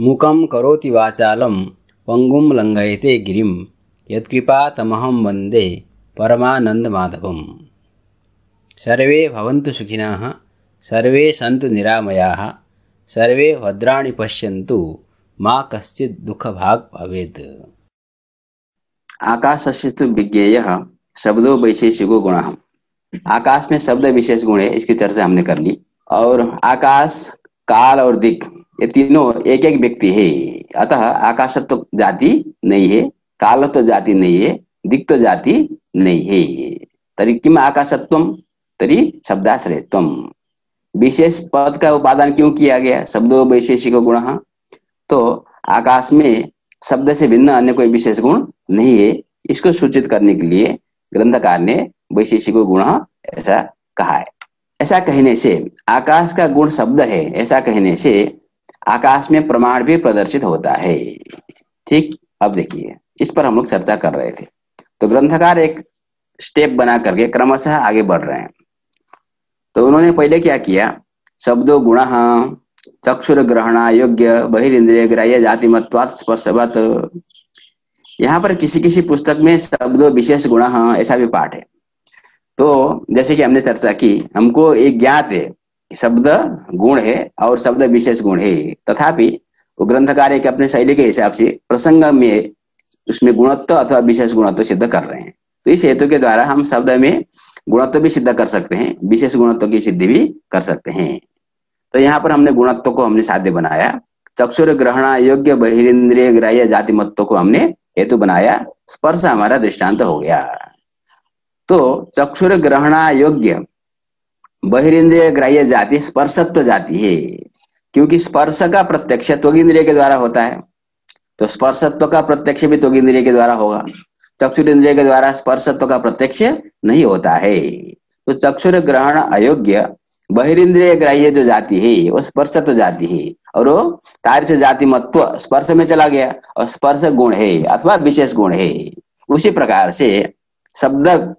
मुखं करोति वाचालं पङ्गुं लङ्घयते गिरिं। यत्कृपातमहं वंदे परमानन्दमाधवम्। सर्वे भवन्तु सुखिनः, सर्वे सन्तु निरामयाः, सर्वे भद्राणि पश्यन्तु, मा कश्चित् दुःखभाग् भवेत्। आकाश तो विज्ञेय, शब्दों वैशेषिको गुण। आकाश में शब्द विशेष गुण है, इसकी चर्चा हमने कर ली। और आकाश, काल और दिक। ये तीनों एक एक व्यक्ति है। अतः आकाश तो जाति नहीं है काल तो जाति नहीं है दिक तो जाति नहीं है। तरी किम आकाशत्व? तरी शब्दाश्रयत्व। विशेष पद का उपादान क्यों किया गया? शब्दों वैशेषिक गुण। तो आकाश में शब्द से भिन्न अन्य कोई विशेष गुण नहीं है। इसको सूचित करने के लिए ग्रंथकार ने वैशेषिक गुण ऐसा कहा है। ऐसा कहने से आकाश का गुण शब्द है, ऐसा कहने से आकाश में प्रमाण भी प्रदर्शित होता है। ठीक? अब देखिए, इस पर हम लोग चर्चा कर रहे थे। तो ग्रंथकार एक स्टेप बना करके क्रमशः आगे बढ़ रहे हैं। तो उन्होंने पहले क्या किया? शब्दों गुण चक्षुर ग्रहण योग्य बहिर्न्द्रिय ग्राह्य जाति मत्वात स्पर्शवत। यहाँ पर किसी किसी पुस्तक में शब्द विशेष गुण ऐसा भी पाठ है। तो जैसे कि हमने चर्चा की, हमको एक ज्ञात है शब्द गुण है और शब्द विशेष गुण है। तथापि वो ग्रंथकार के अपने शैली के हिसाब से प्रसंग में उसमें गुणत्व अथवा विशेष गुणत्व सिद्ध कर रहे हैं। तो इस हेतु के द्वारा हम शब्द में गुणत्व भी सिद्ध कर सकते हैं, विशेष गुणत्व की सिद्धि भी कर सकते हैं। तो यहाँ पर हमने गुणत्व को हमने साध्य बनाया। चक्षुर ग्रहण योग्य बहिरेन्द्रिय ग्राह्य जाति मत्व को हमने हेतु बनाया। स्पर्श हमारा दृष्टांत हो गया। तो चक्षुर ग्रहण योग्य बहिरेन्द्रिय ग्राह्य जाति, स्पर्शत्व जाति है। क्योंकि स्पर्श का प्रत्यक्ष त्वगिंद्रिय के द्वारा होता है। तो स्पर्शत्व का प्रत्यक्ष भी त्वगिंद्रिय के द्वारा होगा। चक्षुर इंद्रिय के द्वारा स्पर्शत्व का प्रत्यक्ष नहीं होता है। तो चक्षुर ग्रहण अयोग्य, बहिरिंद्रिय ग्राह्य जो जाति है, वो स्पर्शत्व जाति है। और वो कार्य जाति मत्व स्पर्श में चला गया। और स्पर्श गुण है, अथवा विशेष गुण है। उसी प्रकार से शब्द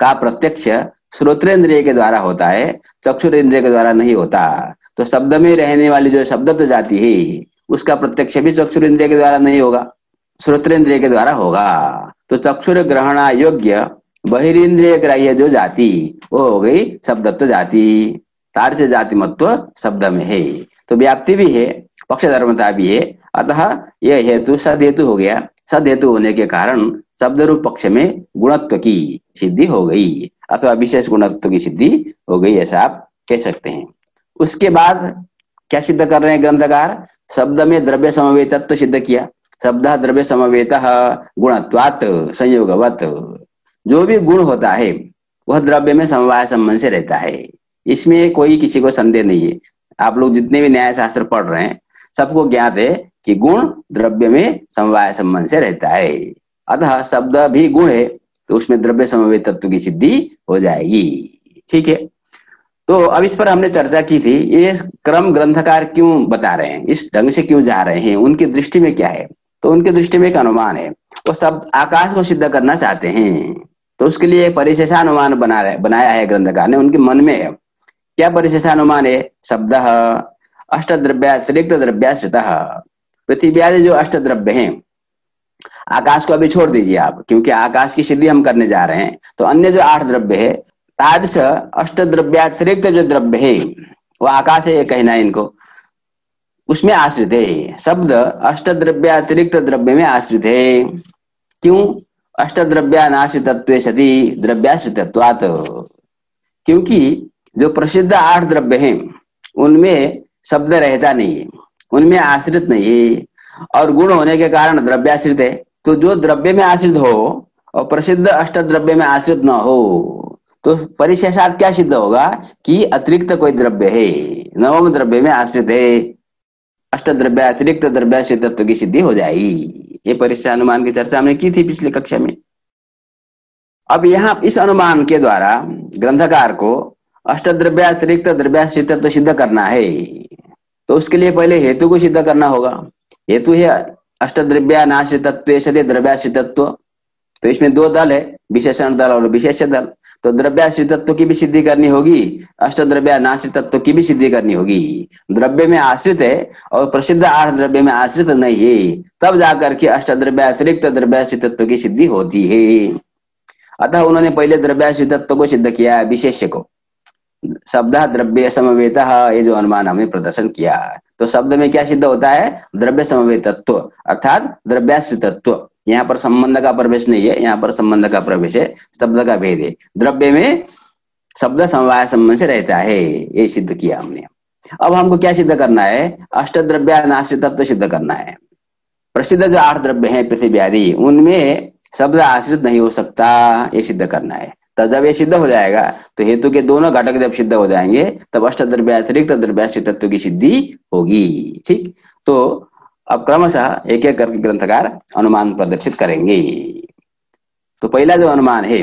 का प्रत्यक्ष श्रोत्रेंद्रिय के द्वारा होता है चक्षुर इंद्रिय के द्वारा नहीं होता। तो शब्द में रहने वाली जो शब्द जाति है, उसका प्रत्यक्ष भी चक्षुर इंद्रिय के द्वारा नहीं होगा, श्रोत्रेंद्रिय के द्वारा होगा। तो चक्षुर ग्रहण योग्य बहिरीन्द्रिय ग्राह्य जो जाति, वो हो गई शब्दत्व जाति। तार से जाति मत्व शब्द में है। तो व्याप्ति भी है पक्ष धर्मता भी है। अतः यह हेतु सद हेतु हो गया। सद हेतु होने के कारण शब्द रूप पक्ष में गुणत्व की सिद्धि हो गई। अथवा विशेष गुणत्व की सिद्धि हो गई, ऐसा आप कह सकते हैं। उसके बाद क्या सिद्ध कर रहे हैं ग्रंथकार? शब्द में द्रव्य समवेतत्व सिद्ध किया। शब्द द्रव्य समवेत गुणत्वात, संयोगवत। जो भी गुण होता है, वह द्रव्य में समवाय संबंध से रहता है। इसमें कोई किसी को संदेह नहीं है। आप लोग जितने भी न्याय शास्त्र पढ़ रहे हैं, सबको ज्ञात है कि गुण द्रव्य में समवाय संबंध से रहता है। अतः शब्द भी गुण है। तो उसमें द्रव्य समवे तत्व की सिद्धि हो जाएगी। ठीक है? तो अब इस पर हमने चर्चा की थी, ये क्रम ग्रंथकार क्यों बता रहे हैं? इस ढंग से क्यों जा रहे हैं? उनकी दृष्टि में क्या है? तो उनकी दृष्टि में एक अनुमान है। वो शब्द आकाश को सिद्ध करना चाहते हैं। तो उसके लिए परिशेषानुमान बना रहे, बनाया है ग्रंथकार ने, उनके मन में है। क्या परिशेषानुमान है? शब्द अष्ट द्रव्यातिरिक्त द्रव्याश्रित पृथ्वी आदि जो अष्ट द्रव्य हैं आकाश को अभी छोड़ दीजिए आप, क्योंकि आकाश की सिद्धि हम करने जा रहे हैं। तो अन्य जो आठ द्रव्य है, तादृश अष्ट द्रव्यातिरिक्त जो द्रव्य है, वो आकाश है कहना है इनको। उसमें आश्रित है शब्द अष्ट द्रव्यातिरिक्त द्रव्य में आश्रित है। क्यों? अष्ट द्रव्यानाश्रितत्व सदी द्रव्याश्रितत्वात। क्योंकि जो प्रसिद्ध आठ द्रव्य हैं, उनमें शब्द रहता नहीं है, उनमें आश्रित नहीं है, और गुण होने के कारण द्रव्याश्रित है। तो जो द्रव्य में आश्रित हो और प्रसिद्ध अष्ट द्रव्य में आश्रित न हो तो परिशेषात क्या सिद्ध होगा कि अतिरिक्त कोई द्रव्य है, नवम द्रव्य में आश्रित है। अष्ट द्रव्य अतिरिक्त द्रव्याश्रितत्व की सिद्धि हो जाएगी। ये परिचय अनुमान की चर्चा हमने की थी पिछली कक्षा में। अब यहाँ इस अनुमान के द्वारा ग्रंथकार को अष्ट द्रव्य अतिरिक्त द्रव्य तो सिद्ध करना है तो उसके लिए पहले हेतु को सिद्ध करना होगा। हेतु है अष्ट द्रव्यानाश्रितत्व सदे द्रव्याश्रितत्व तो इसमें दो दल है, विशेषण दल और विशेष दल। तो द्रव्याश्रित तत्व की भी सिद्धि करनी होगी अष्ट द्रव्य नाश्रित तत्व की भी सिद्धि करनी होगी। द्रव्य में आश्रित है और प्रसिद्ध आठ द्रव्य में आश्रित नहीं है। तब जाकर के अष्ट द्रव्य अतिरिक्त द्रव्याश्रित तत्व की सिद्धि होती है। अतः उन्होंने पहले द्रव्याश्रित तत्व को सिद्ध किया है विशेष्य को। शब्द द्रव्य समवेत ये जो अनुमान हमने प्रदर्शन किया है। तो शब्द में क्या सिद्ध होता है? द्रव्य समवेत तत्व अर्थात द्रव्याश्रित तत्व यहाँ पर संबंध का प्रवेश नहीं है, यहाँ पर संबंध का प्रवेश है, शब्द का भेद है। द्रव्य में शब्द समवाय संबंध से रहता है, ये सिद्ध किया हमने। अब हमको क्या सिद्ध करना है? अष्ट द्रव्यनाश्रित्व तत्व सिद्ध करना है। प्रसिद्ध जो आठ द्रव्य हैं, पृथ्वी आदि, उनमें शब्द आश्रित नहीं हो सकता, ये सिद्ध करना है। तो जब ये सिद्ध हो जाएगा तो हेतु के दोनों घटक जब सिद्ध हो जाएँगे, तब अष्ट द्रव्य अतिरिक्त द्रव्याश्रित तत्व की सिद्धि होगी। ठीक? तो अब क्रमशः एक एक करके ग्रंथकार अनुमान प्रदर्शित करेंगे। तो पहला जो अनुमान है,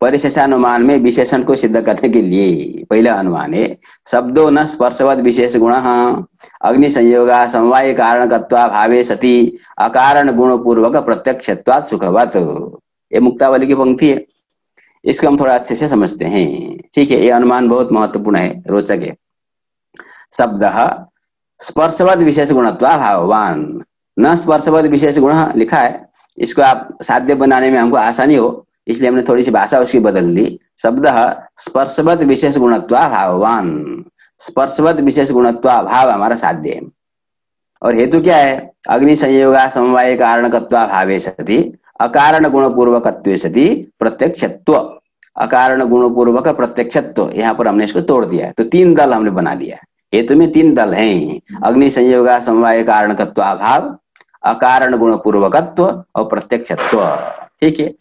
परिशेषानुमान में विशेषण को सिद्ध करने के लिए पहला अनुमान है, शब्दों न स्पर्शवत विशेष गुण अग्नि संयोग समवाय कारण भावे सती, अकारण गुण पूर्वक प्रत्यक्ष सुखवत। ये मुक्तावली की पंक्ति है। इसको हम थोड़ा अच्छे से समझते हैं। ठीक है, ये अनुमान बहुत महत्वपूर्ण है, रोचक है। शब्द स्पर्शवद विशेष गुणत्व भाववान न स्पर्शवद विशेष गुण लिखा है, इसको आप साध्य बनाने में हमको आसानी हो, इसलिए हमने थोड़ी सी भाषा उसकी बदल दी। शब्द स्पर्शवद विशेष गुणत्व भाववान स्पर्शवद विशेष गुणत्वा भाव हमारा साध्य है। और हेतु क्या है? अग्नि संयोग समवाय कारण भावे सती, अकारण गुण पूर्वक सती, प्रत्यक्षत्व। अकारण गुण पूर्वक प्रत्यक्षत्व, यहाँ पर हमने इसको तोड़ दिया है। तो तीन दल हमने बना दिया है। हेतु में तीन दल हैं। अग्नि संयोग समवाय कारण अभाव अकारण गुण पूर्वकत्व और प्रत्यक्षत्व। ठीक है?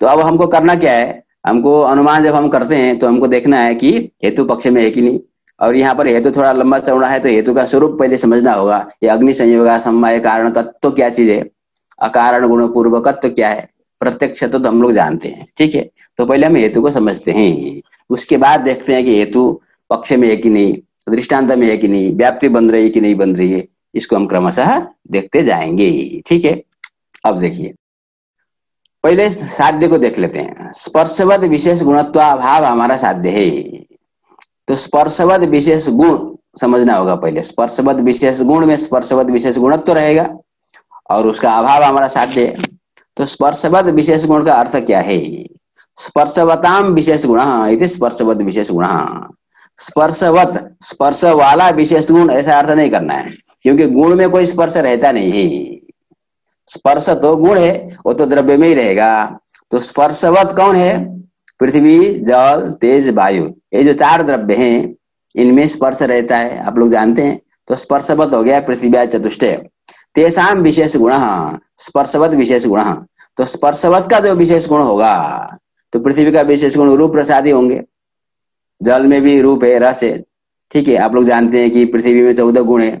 तो अब हमको करना क्या है? हमको अनुमान जब हम करते हैं तो हमको देखना है कि हेतु पक्ष में है कि नहीं? और यहाँ पर हेतु थोड़ा लंबा चौड़ा है तो हेतु का स्वरूप पहले समझना होगा। ये अग्नि संयोग समवाय कारण तत्व क्या चीज़ है? अकारण गुण पूर्वकत्व क्या है? प्रत्यक्ष तो हम लोग जानते हैं, ठीक है? तो पहले हम हेतु को समझते हैं। उसके बाद देखते हैं कि हेतु पक्ष में है कि नहीं, दृष्टांत में है कि नहीं, व्याप्ति बन रही है कि नहीं बन रही है, इसको हम क्रमशः देखते जाएँगे, ठीक है? अब देखिए। पहले साध्य को देख लेते हैं। स्पर्शवत विशेष गुणत्व अभाव हमारा साध्य है। तो स्पर्शवद विशेष गुण समझना होगा पहले। स्पर्शवद विशेष गुण में स्पर्शवद विशेष गुणत्व तो रहेगा और उसका अभाव हमारा साध्य है। तो स्पर्शवद विशेष गुण का अर्थ क्या है? स्पर्शवताम विशेष गुण यदि स्पर्शवद विशेष गुण स्पर्शवत स्पर्श वाला विशेष गुण, ऐसा अर्थ नहीं करना है, क्योंकि गुण में कोई स्पर्श रहता नहीं है। स्पर्श तो गुण है, वो तो द्रव्य में ही रहेगा। तो स्पर्शवत कौन है? पृथ्वी, जल, तेज, वायु, ये जो चार द्रव्य हैं, इनमें स्पर्श रहता है। आप लोग जानते हैं तो स्पर्शवत हो गया पृथ्वी चतुष्ट तेसाम विशेष गुण, स्पर्शवत विशेष गुण। तो स्पर्शवत का जो विशेष गुण होगा तो पृथ्वी का विशेष गुण रूप प्रसादी होंगे। जल में भी रूप है, रस है। ठीक है, आप लोग जानते हैं कि पृथ्वी में चौदह गुण है।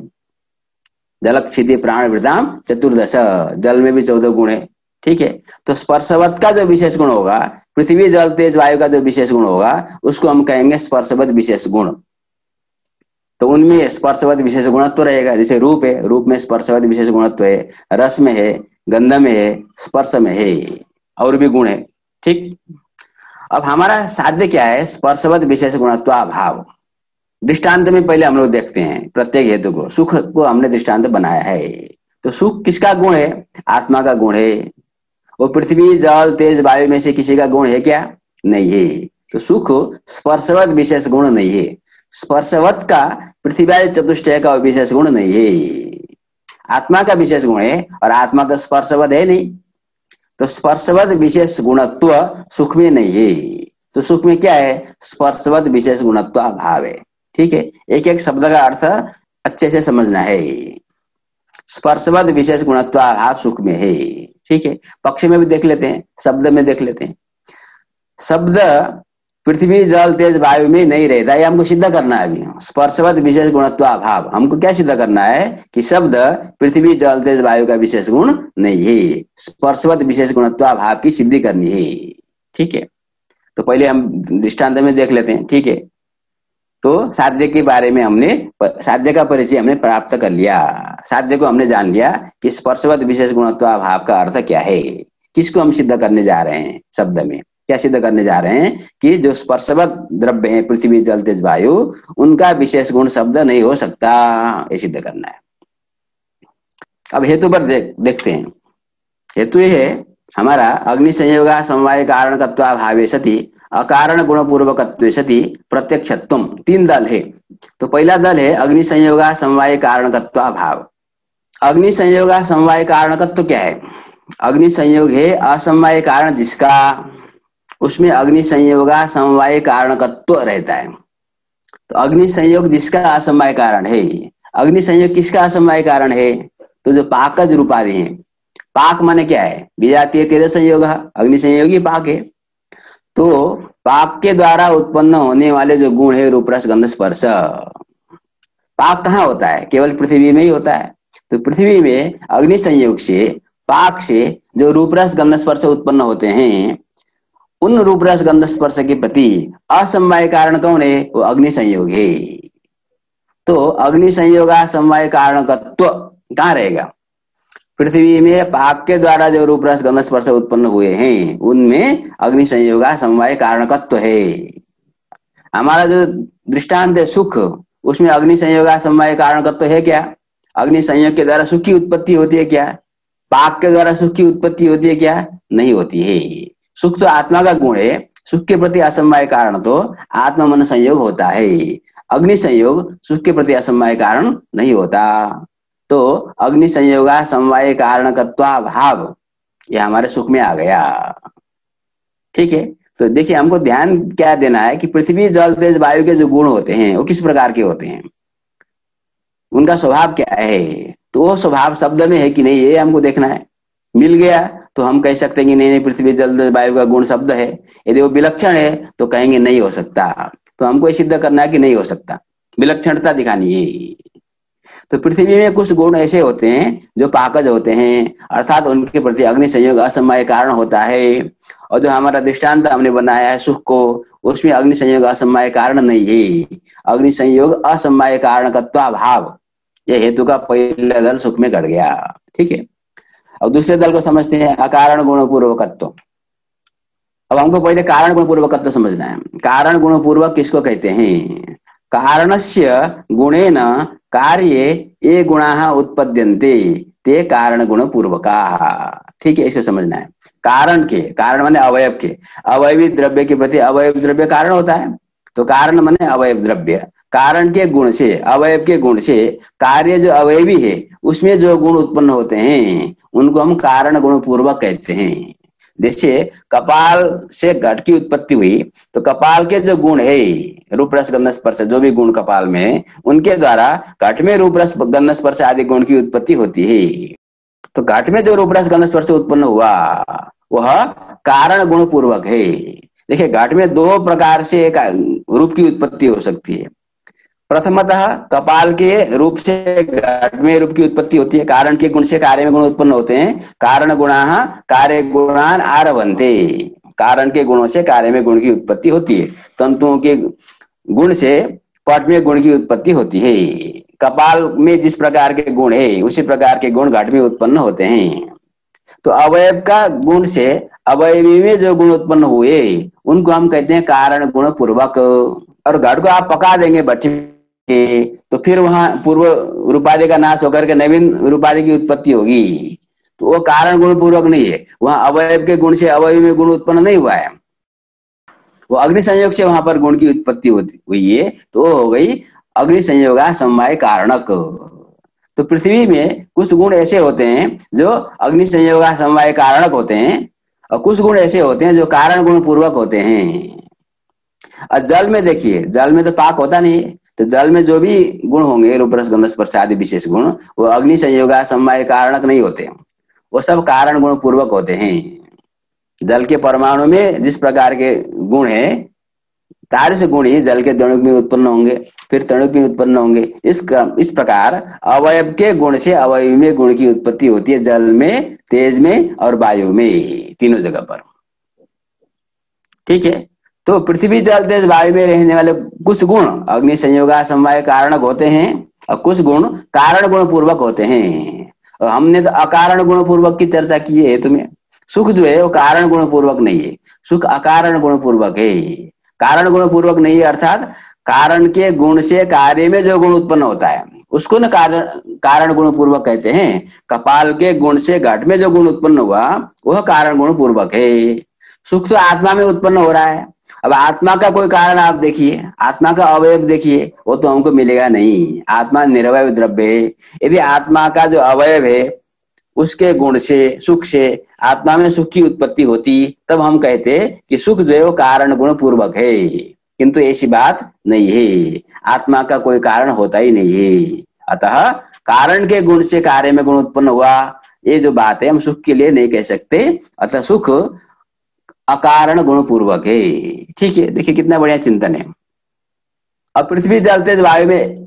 जल क्षिति प्राण वृताम चतुर्दश। जल में भी चौदह गुण है। ठीक है? तो स्पर्शवत का जो विशेष गुण होगा, पृथ्वी, जल, तेज, वायु का जो विशेष गुण होगा, उसको हम कहेंगे स्पर्शवत विशेष गुण। तो उनमें स्पर्शवत विशेष गुणत्व रहेगा। जैसे रूप है, रूप में स्पर्शवत विशेष गुणत्व है, रस में है, गंध में है, स्पर्श में है, और भी गुण है। ठीक? अब हमारा साध्य क्या है? स्पर्शवत विशेष गुणत्व अभाव दृष्टांत में पहले हम लोग देखते हैं, प्रत्येक हेतु को, सुख को हमने दृष्टांत बनाया है। तो सुख किसका गुण है? आत्मा का गुण है। वो पृथ्वी, जल, तेज वायु में से किसी का गुण है क्या? नहीं है। तो सुख, स्पर्शवत विशेष गुण नहीं है। स्पर्शवत का पृथ्वी चतुष्टय का विशेष गुण नहीं है। आत्मा का विशेष गुण है और आत्मा तो स्पर्शवत है नहीं। तो स्पर्शवत विशेष गुणत्व सुख में नहीं है। तो सुख में क्या है? स्पर्शवत विशेष गुणत्व भाव है। ठीक है? एक एक शब्द का अर्थ अच्छे से समझना है। स्पर्शवद विशेष गुणत्व अभाव सुख में है। ठीक है? पक्ष में भी देख लेते हैं, शब्द में देख लेते हैं। शब्द पृथ्वी, जल, तेज, वायु में नहीं रहता, ये हमको सिद्ध करना है अभी। स्पर्शवत विशेष गुणत्व अभाव हमको क्या सिद्ध करना है? कि शब्द पृथ्वी, जल, तेज, वायु का विशेष गुण नहीं है। स्पर्शवत विशेष गुणत्व अभाव की सिद्धि करनी है। ठीक है? तो पहले हम दृष्टांत में देख लेते हैं। ठीक है? तो साध्य के बारे में हमने साध्य का परिचय हमने प्राप्त कर लिया। साध्य को हमने जान लिया कि स्पर्शवत विशेष गुणत्व भाव का अर्थ क्या है। किसको हम सिद्ध करने जा रहे हैं शब्द में? क्या सिद्ध करने जा रहे हैं कि जो स्पर्शवत द्रव्य है, पृथ्वी, जल, तेज, वायु, उनका विशेष गुण शब्द नहीं हो सकता, ये सिद्ध करना है। अब हेतु पर देख, देखते हैं। हेतु ये है, हमारा अग्नि संयोग समवाय कारण भावे सती अकारण गुण पूर्वक सती प्रत्यक्षत्व। तीन दल है। तो पहला दल है अग्नि संयोग समवाय कारण भाव अग्नि संयोग समवाय कारणकत्व क्या है? अग्नि संयोग है असमवाय कारण जिसका, उसमें अग्नि संयोग समवाय कारणकत्व रहता है। तो अग्नि संयोग जिसका असमवाय कारण है? अग्नि संयोग किसका असमवाय कारण है? तो जो पाकज रूपाधि है। पाक माने क्या है? विजातीय तेज संयोग अग्नि संयोगी पाक है। तो पाक के द्वारा उत्पन्न होने वाले जो गुण है, रूपरस, गंध, स्पर्श। पाक कहाँ होता है? केवल पृथ्वी में ही होता है। तो पृथ्वी में अग्नि संयोग से पाक से जो रूपरस, गंध, स्पर्श उत्पन्न होते हैं, उन रूपरस, गंध, स्पर्श के प्रति असमवाय कारण कौन है? वो अग्नि संयोग है। तो अग्नि संयोग, असमवाय कारण तत्व कहाँ रहेगा? पृथ्वी में पाक के द्वारा जो रूप रस गंध स्पर्श उत्पन्न हुए हैं, उनमें अग्नि संयोग समवाय कारणकत्व है। हमारा जो दृष्टांत है सुख, उसमें अग्नि संयोग समवाय कारणकत्व है क्या? अग्नि संयोग के द्वारा सुख की उत्पत्ति होती है क्या? पाक के द्वारा सुख की उत्पत्ति होती है क्या? नहीं होती है। सुख तो आत्मा का गुण है, सुख के प्रति असमवाय कारण तो आत्मा मन संयोग होता है। अग्नि संयोग सुख के प्रति असमवाय कारण नहीं होता। तो अग्नि संयोग समवाय कारण भाव। ये हमारे सुख में आ गया। ठीक है? तो देखिए, हमको ध्यान क्या देना है कि पृथ्वी, जल, तेज, वायु के जो गुण होते हैं, वो किस प्रकार के होते हैं? उनका स्वभाव क्या है? तो वो स्वभाव शब्द में है कि नहीं, ये हमको देखना है। मिल गया तो हम कह सकते हैं कि नहीं नहीं, पृथ्वी, जल वायु का गुण शब्द है। यदि वो विलक्षण है तो कहेंगे नहीं हो सकता। तो हमको ये सिद्ध करना है कि नहीं हो सकता। विलक्षणता दिखानी है। तो पृथ्वी में कुछ गुण ऐसे होते हैं जो पाकज होते हैं, अर्थात उनके प्रति अग्नि संयोग असमय कारण होता है। और जो हमारा दृष्टांत हमने बनाया है सुख को, उसमें अग्नि संयोग असमय कारण नहीं है। अग्नि संयोग असमय कारण भाव यह हेतु का पहला दल सुख में घट गया। ठीक है? और दूसरे दल को समझते हैं, अकारण गुण पूर्वकत्व। अब हमको पहले कारण गुण पूर्वकत्व समझना है। कारण गुण पूर्वक किसको कहते हैं? कारणस्य गुणेन कार्य ये गुणा उत्पद्यन्ते, ते कारण गुण पूर्वका ठीक है, इसको समझना है। कारण के, कारण माने अवयव के। अवयवी द्रव्य के प्रति अवयव द्रव्य कारण होता है। तो कारण माने अवयव द्रव्य। कारण के गुण से, अवयव के गुण से कार्य जो अवयवी है, उसमें जो गुण उत्पन्न होते हैं, उनको हम कारण गुण पूर्वक कहते हैं। जैसे कपाल से घट की उत्पत्ति हुई तो कपाल के जो गुण है रूप रस गंध स्पर्श, जो भी गुण कपाल में, उनके द्वारा घट में रूप रस गंध स्पर्श आदि गुण की उत्पत्ति होती है। तो घट में जो रूप रस गंध स्पर्श उत्पन्न हुआ, वह कारण गुण पूर्वक है। देखिए, घाट में दो प्रकार से एक रूप की उत्पत्ति हो सकती है। प्रथमतः कपाल के रूप से में रूप की उत्पत्ति होती है। कारण के गुण से कार्य में गुण उत्पन्न होते हैं। कारण गुणा कार्य गुणान आरभनते। कारण के गुणों से कार्य में गुण की उत्पत्ति होती है। तंतुओं के गुण से पट में गुण की उत्पत्ति होती है। कपाल में जिस प्रकार के गुण है, उसी प्रकार के गुण घट में उत्पन्न होते हैं। तो अवयव का गुण से अवयवी में जो गुण उत्पन्न हुए, उनको हम कहते हैं कारण गुण पूर्वक। और घट को आप पका देंगे भट्टी तो फिर वहाँ पूर्व रूपाधि का नाश होकर के नवीन रूपाधि की उत्पत्ति होगी। तो वो कारण गुण पूर्वक नहीं है। वहाँ अवयव के गुण से अवयव में गुण उत्पन्न नहीं हुआ है। वो अग्नि संयोग से वहाँ पर गुण की उत्पत्ति हुई है। तो हो गई अग्नि संयोग समवाय कारणक। तो पृथ्वी में कुछ गुण ऐसे होते हैं जो अग्नि संयोग समवाय कारणक होते हैं और कुछ गुण ऐसे होते हैं जो कारण गुण पूर्वक होते हैं। और जल में देखिए, जल में तो पाक होता नहीं तो जल में जो भी गुण होंगे रूपरस गंधस, प्रसाद, विशेष गुण, वो अग्नि संयोग समय कारणक नहीं होते वो सब कारण गुण पूर्वक होते हैं। जल के परमाणु में जिस प्रकार के गुण है, कार्य से गुण ही जल के तणुक में उत्पन्न होंगे, फिर तणुक में उत्पन्न होंगे। इस इस प्रकार अवयव के गुण से अवयव में गुण की उत्पत्ति होती है जल में, तेज में और वायु में, तीनों जगह पर। ठीक है? तो पृथ्वी जल तेज वायु में रहने वाले कुछ गुण अग्नि संयोग समवाय कारणक होते हैं और कुछ गुण कारण गुण पूर्वक होते हैं। और हमने तो अकारण गुण पूर्वक की चर्चा की है तुम्हें सुख जो है वो कारण गुण पूर्वक नहीं है। सुख अकारण गुण पूर्वक है। कारण गुण पूर्वक नहीं है, अर्थात कारण के गुण से कार्य में जो गुण उत्पन्न होता है, उसको न कारण कारण गुण पूर्वक कहते हैं। कपाल के गुण से घट में जो गुण उत्पन्न हुआ, वह कारण गुण पूर्वक है। सुख तो आत्मा में उत्पन्न हो रहा है। अब आत्मा का कोई कारण आप देखिए, आत्मा का अवयव देखिए, वो तो हमको मिलेगा नहीं। आत्मा निर्वय द्रव्य है। यदि आत्मा का जो अवयव है, उसके गुण से, सुख से आत्मा में सुख की उत्पत्ति होती, तब हम कहते कि सुख जो है वो कारण गुण पूर्वक है। किंतु ऐसी बात नहीं है। आत्मा का कोई कारण होता ही नहीं है। अतः कारण के गुण से कार्य में गुण उत्पन्न हुआ, ये जो बात है, हम सुख के लिए नहीं कह सकते। अतः सुख अकारण गुण पूर्वक है। ठीक है, देखिए कितना बढ़िया चिंतन है। अब पृथ्वी जल तेज वायु में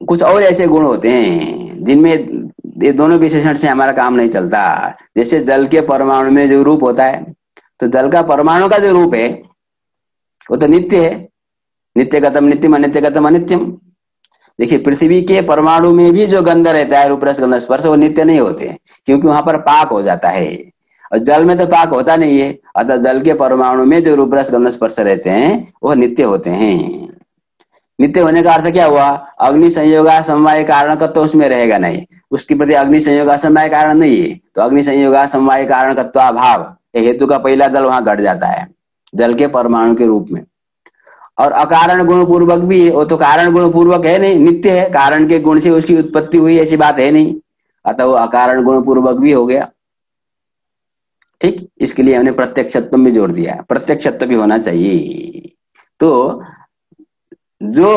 कुछ और ऐसे गुण होते हैं, जिनमें ये दोनों विशेषण से हमारा काम नहीं चलता। जैसे जल के परमाणु में जो रूप होता है तो जल का परमाणु का जो रूप है, वो तो नित्य है। नित्य गतम नित्यम, अनित्य गतम अनित्यम। देखिए, पृथ्वी के परमाणु में भी जो गंध रहता है रूप रस गंध स्पर्श, वो नित्य नहीं होते क्योंकि वहाँ पर पाक हो जाता है। और जल में तो पाक होता नहीं है। अतः जल के परमाणु में जो रूपरस गंध स्पर्श रहते हैं वह नित्य होते हैं। नित्य होने का अर्थ क्या हुआ? अग्नि संयोग समवाय कारण तो उसमें रहेगा नहीं। उसके प्रति अग्नि संयोग असमवाय कारण नहीं है। तो अग्नि संयोग समवाय कारण भाव हेतु का पहला दल वहाँ घट जाता है, जल के परमाणु के रूप में। और अकारण गुण पूर्वक भी है वो तो कारण गुण पूर्वक है नहीं, नित्य है। कारण के गुण से उसकी उत्पत्ति हुई, ऐसी बात है नहीं। अतः वो अकारण गुण पूर्वक भी हो गया। ठीक? इसके लिए हमने प्रत्यक्षत्व भी जोड़ दिया प्रत्यक्षत्व भी होना चाहिए। तो जो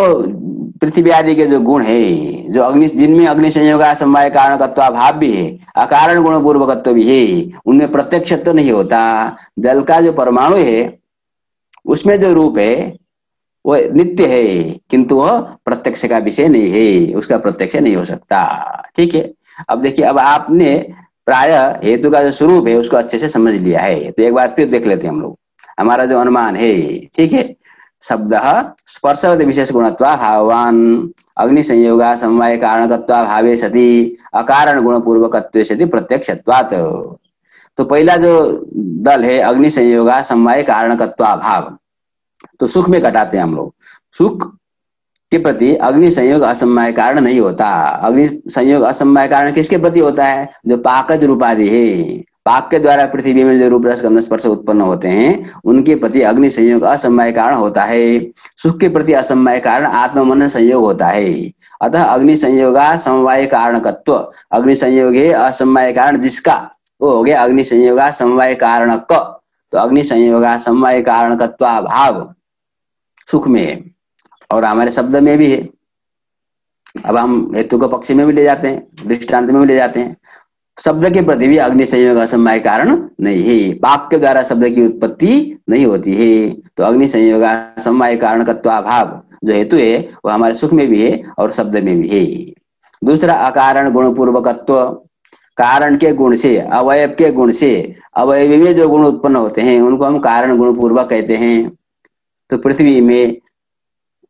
पृथ्वी आदि के जो गुण है, जो अग्नि, जिनमें अग्नि संयोग समवाय कारण भाव भी है, अकारण गुण, पूर्वकत्व भी है, उनमें प्रत्यक्ष तो नहीं होता। जल का जो परमाणु है, उसमें जो रूप है, वो नित्य है, किंतु वह प्रत्यक्ष का विषय नहीं है, उसका प्रत्यक्ष नहीं हो सकता। ठीक है? अब देखिए, अब आपने प्राय हेतु का जो स्वरूप है, उसको अच्छे से समझ लिया है। तो एक बार फिर देख लेते हैं हम लोग। हमारा जो अनुमान है, ठीक है? शब्द स्पर्श विशेष गुणत्वा भावान। अग्नि संयोग समवाय कारणकत्वा भावे सती। अकारण गुण पूर्वक सती प्रत्यक्ष तो पहला जो दल है, अग्नि संयोग समवाय कारण कारणकत्वा भाव। तो सुख में कटाते हैं हम लोग। सुख के प्रति अग्नि संयोग असमय कारण नहीं होता। अग्नि संयोग असमय कारण किसके प्रति होता है? जो पाकज रूपादि है। पाक के द्वारा पृथ्वी में जो रूप रस गंध स्पर्श उत्पन्न होते हैं, उनके प्रति अग्नि संयोग असमय कारण होता है। सुख के प्रति असमय कारण आत्म मन संयोग होता है। अतः अग्नि संयोग समवाय कारणकत्व। अग्नि संयोग है असमय कारण जिसका? वो हो गया अग्नि संयोग समवाय कारण क तो अग्नि संयोग समवाय कारणकत्व भाव सुख में। और हमारे शब्द में भी है। अब हम हेतु को पक्ष में भी ले जाते हैं, दृष्टांत में भी ले जाते हैं। शब्द के प्रति भी अग्नि संयोग असमय कारण नहीं है। पाक के द्वारा शब्द की उत्पत्ति नहीं होती है। तो अग्नि संयोग असमय कारण भाव जो हेतु है, वो हमारे सुख में भी है और शब्द में भी है। दूसरा, अकारण गुण पूर्वकत्व कारण के गुण से, अवयव के गुण से, अवयव में जो गुण उत्पन्न होते हैं, उनको हम कारण गुण पूर्वक कहते हैं। तो पृथ्वी में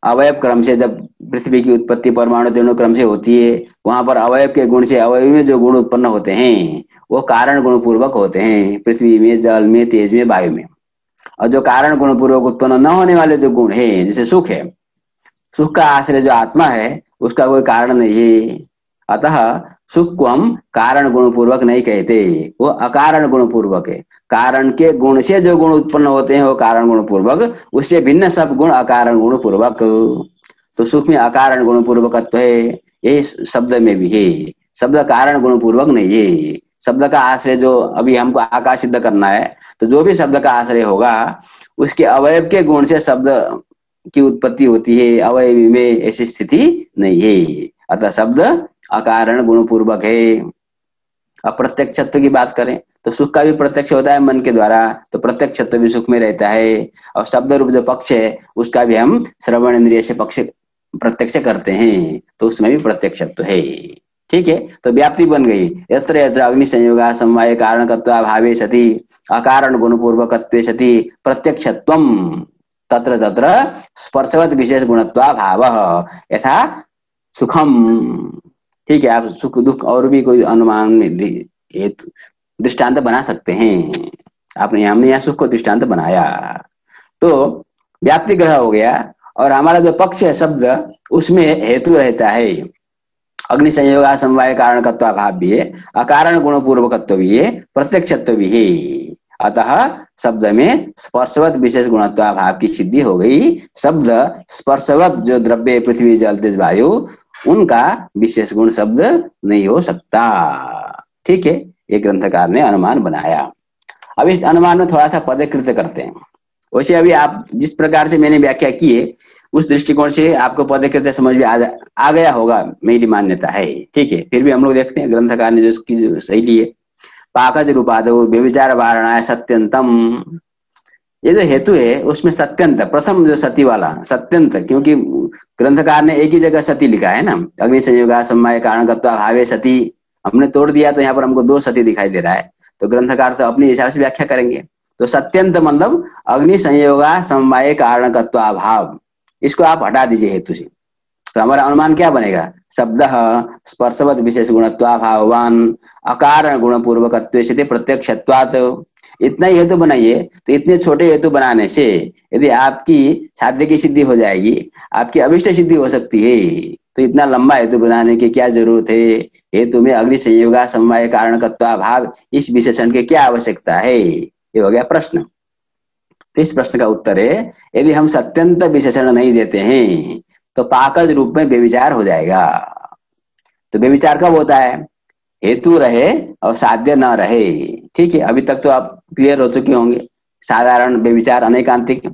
अवयव क्रम से जब पृथ्वी की उत्पत्ति परमाणु तीनों क्रम से होती है, वहाँ पर अवयव के गुण से अवयव में जो गुण उत्पन्न होते हैं, वो कारण गुण पूर्वक होते हैं, पृथ्वी में, जल में, तेज में, वायु में। और जो कारण गुण पूर्वक उत्पन्न न होने वाले जो गुण है, जैसे सुख है, सुख का आश्रय जो आत्मा है, उसका कोई कारण नहीं है। अतः सुख को हम कारण गुण पूर्वक नहीं कहते। वो अकारण गुण पूर्वक है। कारण के गुण से जो गुण उत्पन्न होते हैं, वो कारण गुण पूर्वक उससे भिन्न सब गुण अकारण गुण पूर्वक तो सुख में अकारण गुण पूर्वकत्व है। ये शब्द में भी है। शब्द कारण गुण पूर्वक नहीं है। शब्द का आश्रय जो अभी हमको आकाश सिद्ध करना है तो जो भी शब्द का आश्रय होगा, उसके अवयव के गुण से शब्द की उत्पत्ति होती है। अवयव में ऐसी स्थिति नहीं है। अतः शब्द अकारण गुण पूर्वक है। अप्रत्यक्षत्व की बात करें तो सुख का भी प्रत्यक्ष होता है मन के द्वारा तो प्रत्यक्षत्व भी सुख में रहता है। और शब्द रूप जो पक्ष है, उसका भी हम श्रवण इंद्रिय से पक्ष प्रत्यक्ष करते हैं तो उसमें भी प्रत्यक्षत्व है। ठीक है? तो व्याप्ति बन गई। यत्र यत्र अग्नि संयोग समवाय कारण भावे सती, अकारण गुण पूर्वक सती प्रत्यक्षत्व तत्र तत्र स्पर्शवत विशेष गुणत्वा भाव। यथा सुखम। ठीक है, आप सुख दुख और भी कोई अनुमान हेतु, दृष्टांत बना सकते हैं। आपने हमने यहाँ सुख को दृष्टांत बनाया। तो व्याप्ति ग्रह हो गया और हमारा जो पक्ष है, शब्द, उसमें हेतु रहता है। अग्नि संयोग, समवाय कारण भाव भी है अकारण गुण पूर्वकत्व भी है प्रत्यक्षत्व भी है अतः शब्द में स्पर्शवत विशेष गुणत्व भाव की सिद्धि हो गई। शब्द, स्पर्शवत जो द्रव्य, पृथ्वी, जल, तेज, वायु उनका विशेष गुण शब्द नहीं हो सकता। ठीक है एक ग्रंथकार ने अनुमान बनाया। अब इस अनुमान में थोड़ा सा पदकृत करते हैं। वैसे अभी आप जिस प्रकार से मैंने व्याख्या की है उस दृष्टिकोण से आपको पदकृत समझ में आ, आ गया होगा मेरी मान्यता है। ठीक है फिर भी हम लोग देखते हैं ग्रंथकार ने जो उसकी शैली है पाकज रूपाद व्यविचार वारणा सत्यंतम। ये जो हेतु है, उसमें सत्यंत, प्रथम जो सती वाला, सत्यंत, क्योंकि ग्रंथकार ने एक ही जगह सती लिखा है ना? अग्नि संयोग समय कारण भावे सती, हमने तोड़ दिया तो यहाँ पर हमको दो सती दिखाई दे रहा है। तो ग्रंथकार तो अपने हिसाब से व्याख्या करेंगे। तो सत्यंत मतलब अग्नि संयोगा समय कारण भाव। इसको आप हटा दीजिए हेतु से। तो हमारा अनुमान क्या बनेगा? शब्द स्पर्शवत विशेष गुणत्वाभावान अकारण गुण पूर्वक प्रत्यक्ष इतना ही हेतु बनाइए तो इतने छोटे हेतु बनाने से यदि आपकी साध्य की सिद्धि हो जाएगी, आपकी अभिष्ट सिद्धि हो सकती है तो इतना लंबा हेतु बनाने की क्या ज़रूरत है? हेतु में अग्नि संयोगा, समवाय कारण भाव, इस विशेषण की क्या आवश्यकता है? ये हो गया प्रश्न। तो इस प्रश्न का उत्तर है, यदि हम सत्यंत विशेषण नहीं देते हैं तो पाकज रूप में बेविचार हो जाएगा। तो बेविचार कब होता है? हेतु रहे और साध्य न रहे। ठीक है, अभी तक तो आप क्लियर हो चुके होंगे। साधारण बेविचार अनेकांतिक।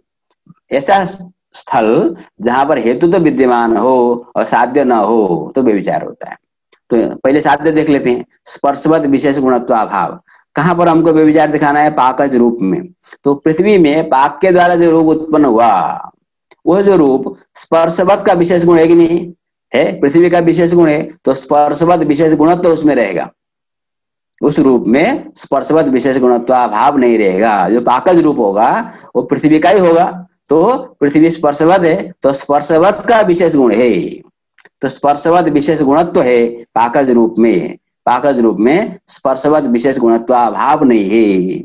ऐसा स्थल जहाँ पर हेतु तो विद्यमान हो और साध्य न हो तो बेविचार होता है। तो पहले साध्य देख लेते हैं। स्पर्शवत विशेष गुणत्व अभाव कहाँ पर हमको व्यविचार दिखाना है? पाकज रूप में। तो पृथ्वी में पाक के द्वारा जो रोग उत्पन्न हुआ वह जो रूप स्पर्शवत का विशेष गुण है कि नहीं? है? पृथ्वी का विशेष गुण है तो स्पर्शवत विशेष गुणत्व तो उसमें रहेगा। उस रूप में स्पर्शवत विशेष गुणत्व भाव नहीं रहेगा। जो पाकज रूप होगा, वो पृथ्वी का ही होगा। तो पृथ्वी स्पर्शवत है तो स्पर्शवत का विशेष गुण है। तो स्पर्शवत विशेष गुणत्व है पाकज रूप में। पाकज रूप में स्पर्शवत विशेष गुणत्व अभाव नहीं है।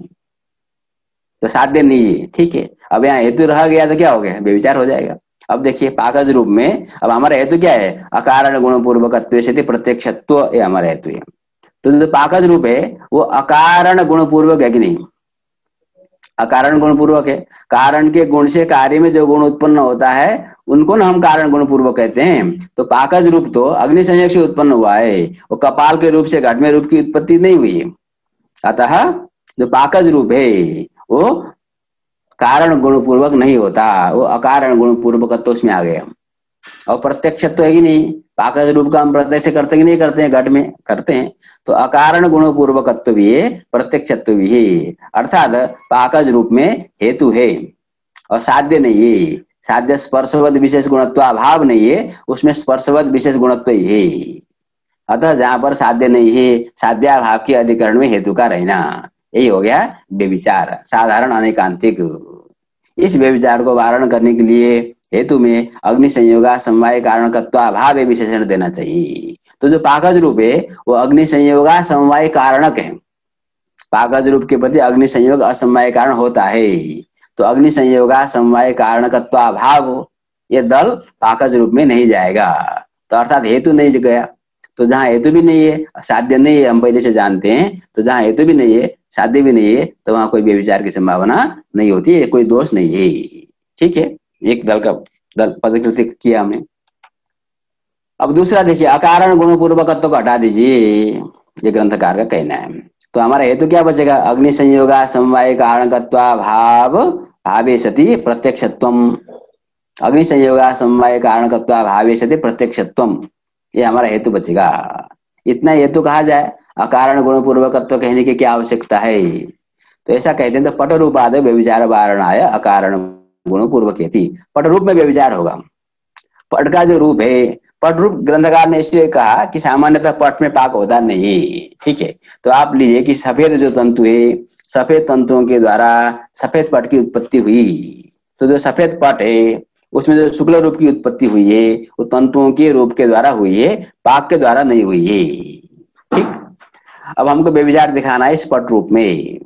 तो सात दिन है ठीक है? अब यहाँ हेतु रह गया तो क्या हो गया? बेविचार हो जाएगा। अब देखिए पाकज रूप में, अब हमारा हेतु क्या है? अकारण गुण पूर्वक प्रत्यक्षत्व ये हमारा हेतु है। तो जो पाकज रूप है, वो अकारण गुण पूर्वक है कि नहीं? अकारण गुण पूर्वक है। कारण के गुण से कार्य में जो गुण उत्पन्न होता है, उनको ना हम कारण गुण पूर्वक कहते हैं। तो पाकज रूप तो अग्नि संयोग से उत्पन्न हुआ है। वो कपाल के रूप से घट में रूप की उत्पत्ति नहीं हुई है। अतः जो पाकज रूप है वो कारण गुण पूर्वक नहीं होता, वो अकारण गुण पूर्वक तो उसमें आ गया और प्रत्यक्ष तो है कि नहीं, पाकज रूप का हम प्रत्यक्ष करते कि नहीं करते हैं, घट में करते हैं तो अकारण गुण पूर्वकत्व भी है, प्रत्यक्षत्व भी है। अर्थात पाकज रूप में हेतु है, और साध्य नहीं है। साध्य स्पर्शवद विशेष गुणत्व अभाव नहीं है, उसमें स्पर्शवद विशेष गुणत्व ही है। अतः जहाँ पर साध्य नहीं है, साध्याभाव के अधिकरण में हेतु का रहना। यही हो गया व्यविचार साधारण अनेकांतिक। इस व्यविचार को वारण करने के लिए हेतु में अग्नि संयोगा समवाय कारण अभाव विशेषण देना चाहिए। तो जो पाकज रूप है, वो अग्नि संयोगा समवाय कारणक है। पाकज रूप के प्रति अग्नि संयोग असमवाय कारण होता है। तो अग्नि संयोगा समवाय कारण अभाव ये दल पाकज रूप में नहीं जाएगा। तो अर्थात हेतु नहीं गया। तो जहाँ हेतु भी नहीं है साध्य नहीं है, हम पहले से जानते हैं तो जहाँ हेतु भी नहीं है, साध्य भी नहीं है तो वहाँ कोई व्यविचार की संभावना नहीं होती है, कोई दोष नहीं है। ठीक है? एक दल का दल, पदकृति किया हमने। अब दूसरा देखिए, अकारण गुण पूर्वकत्व को हटा दीजिए। ये ग्रंथकार का कहना है। तो हमारा हेतु क्या बचेगा? अग्नि संयोगा, समवाय कारण भाव भावे सती प्रत्यक्षत्व अग्नि संयोगा, समवाय कारण भावे सती प्रत्यक्षत्व ये हमारा हेतु बचेगा इतना हेतु कहा जाए? अकारण गुण पूर्वकत्व कहने की क्या आवश्यकता है? तो ऐसा कहते हैं तो पट रूपाद व्यविचार वारण आय अकारण गुण पूर्वक हेती पट रूप में व्यविचार होगा। पट का जो रूप है पट रूप ग्रंथकार ने इसलिए कहा कि सामान्यतः पट में पाक होता नहीं। ठीक है? तो आप लीजिए कि सफ़ेद जो तंतु है, सफ़ेद तंतुओं के द्वारा सफ़ेद पट की उत्पत्ति हुई। तो जो सफ़ेद पट है उसमें जो शुक्ल रूप की उत्पत्ति हुई है, वो तंतुओं के रूप के द्वारा हुई है, पाक के द्वारा नहीं हुई है। ठीक? अब हमको व्यविचार दिखाना है स्पट रूप में।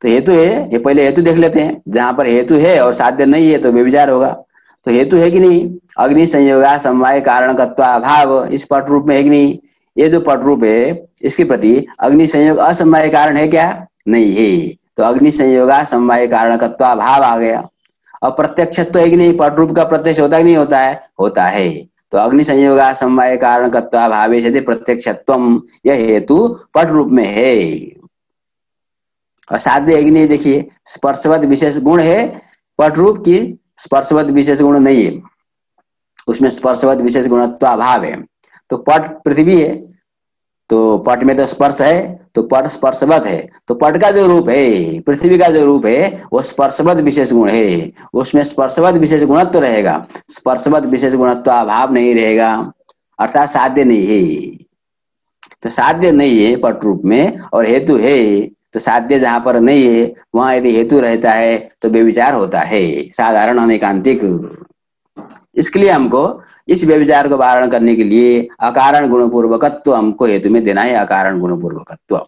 तो हेतु है, ये पहले हेतु देख लेते हैं। जहाँ पर हेतु है और साध्य नहीं है तो व्यविचार होगा। तो हेतु है कि नहीं? अग्नि संयोगा समवाय कारण अभाव इस पट रूप में है कि नहीं? ये जो पट रूप है, इसके प्रति अग्नि संयोग असमवाय कारण है क्या? नहीं है। तो अग्नि संयोगा समवाय कारण तत्व अभाव आ गया। और प्रत्यक्ष तो है कि नहीं पट रूप का प्रत्यक्ष होता नहीं होता है? होता है। तो अग्नि संयोग समवाय कारण भाव यदि प्रत्यक्षत्व यह हेतु पट रूप में है। और साध्य नहीं, देखिए, स्पर्शवत विशेष गुण है, पट रूप की स्पर्शवत विशेष गुण नहीं है। उसमें स्पर्शवत विशेष गुणत्व अभाव है। तो पट पृथ्वी है तो पट में तो स्पर्श है तो पट स्पर्शवत है। तो पट का जो रूप है, पृथ्वी का जो रूप है, वो स्पर्शवत विशेष गुण है। उसमें स्पर्शवत विशेष गुणत्व तो रहेगा। स्पर्शवत विशेष गुणत्व तो अभाव नहीं रहेगा, अर्थात साध्य नहीं है। तो साध्य नहीं है पट रूप में, और हेतु है तो साध्य जहाँ पर नहीं है, वहाँ यदि हेतु रहता है तो बेविचार होता है, साधारण अनेकांतिक इसके लिए हमको इस व्यविचार को वारण करने के लिए अकारण गुणपूर्वकत्व हमको हेतु में देना है, अकारण गुणपूर्वकत्व।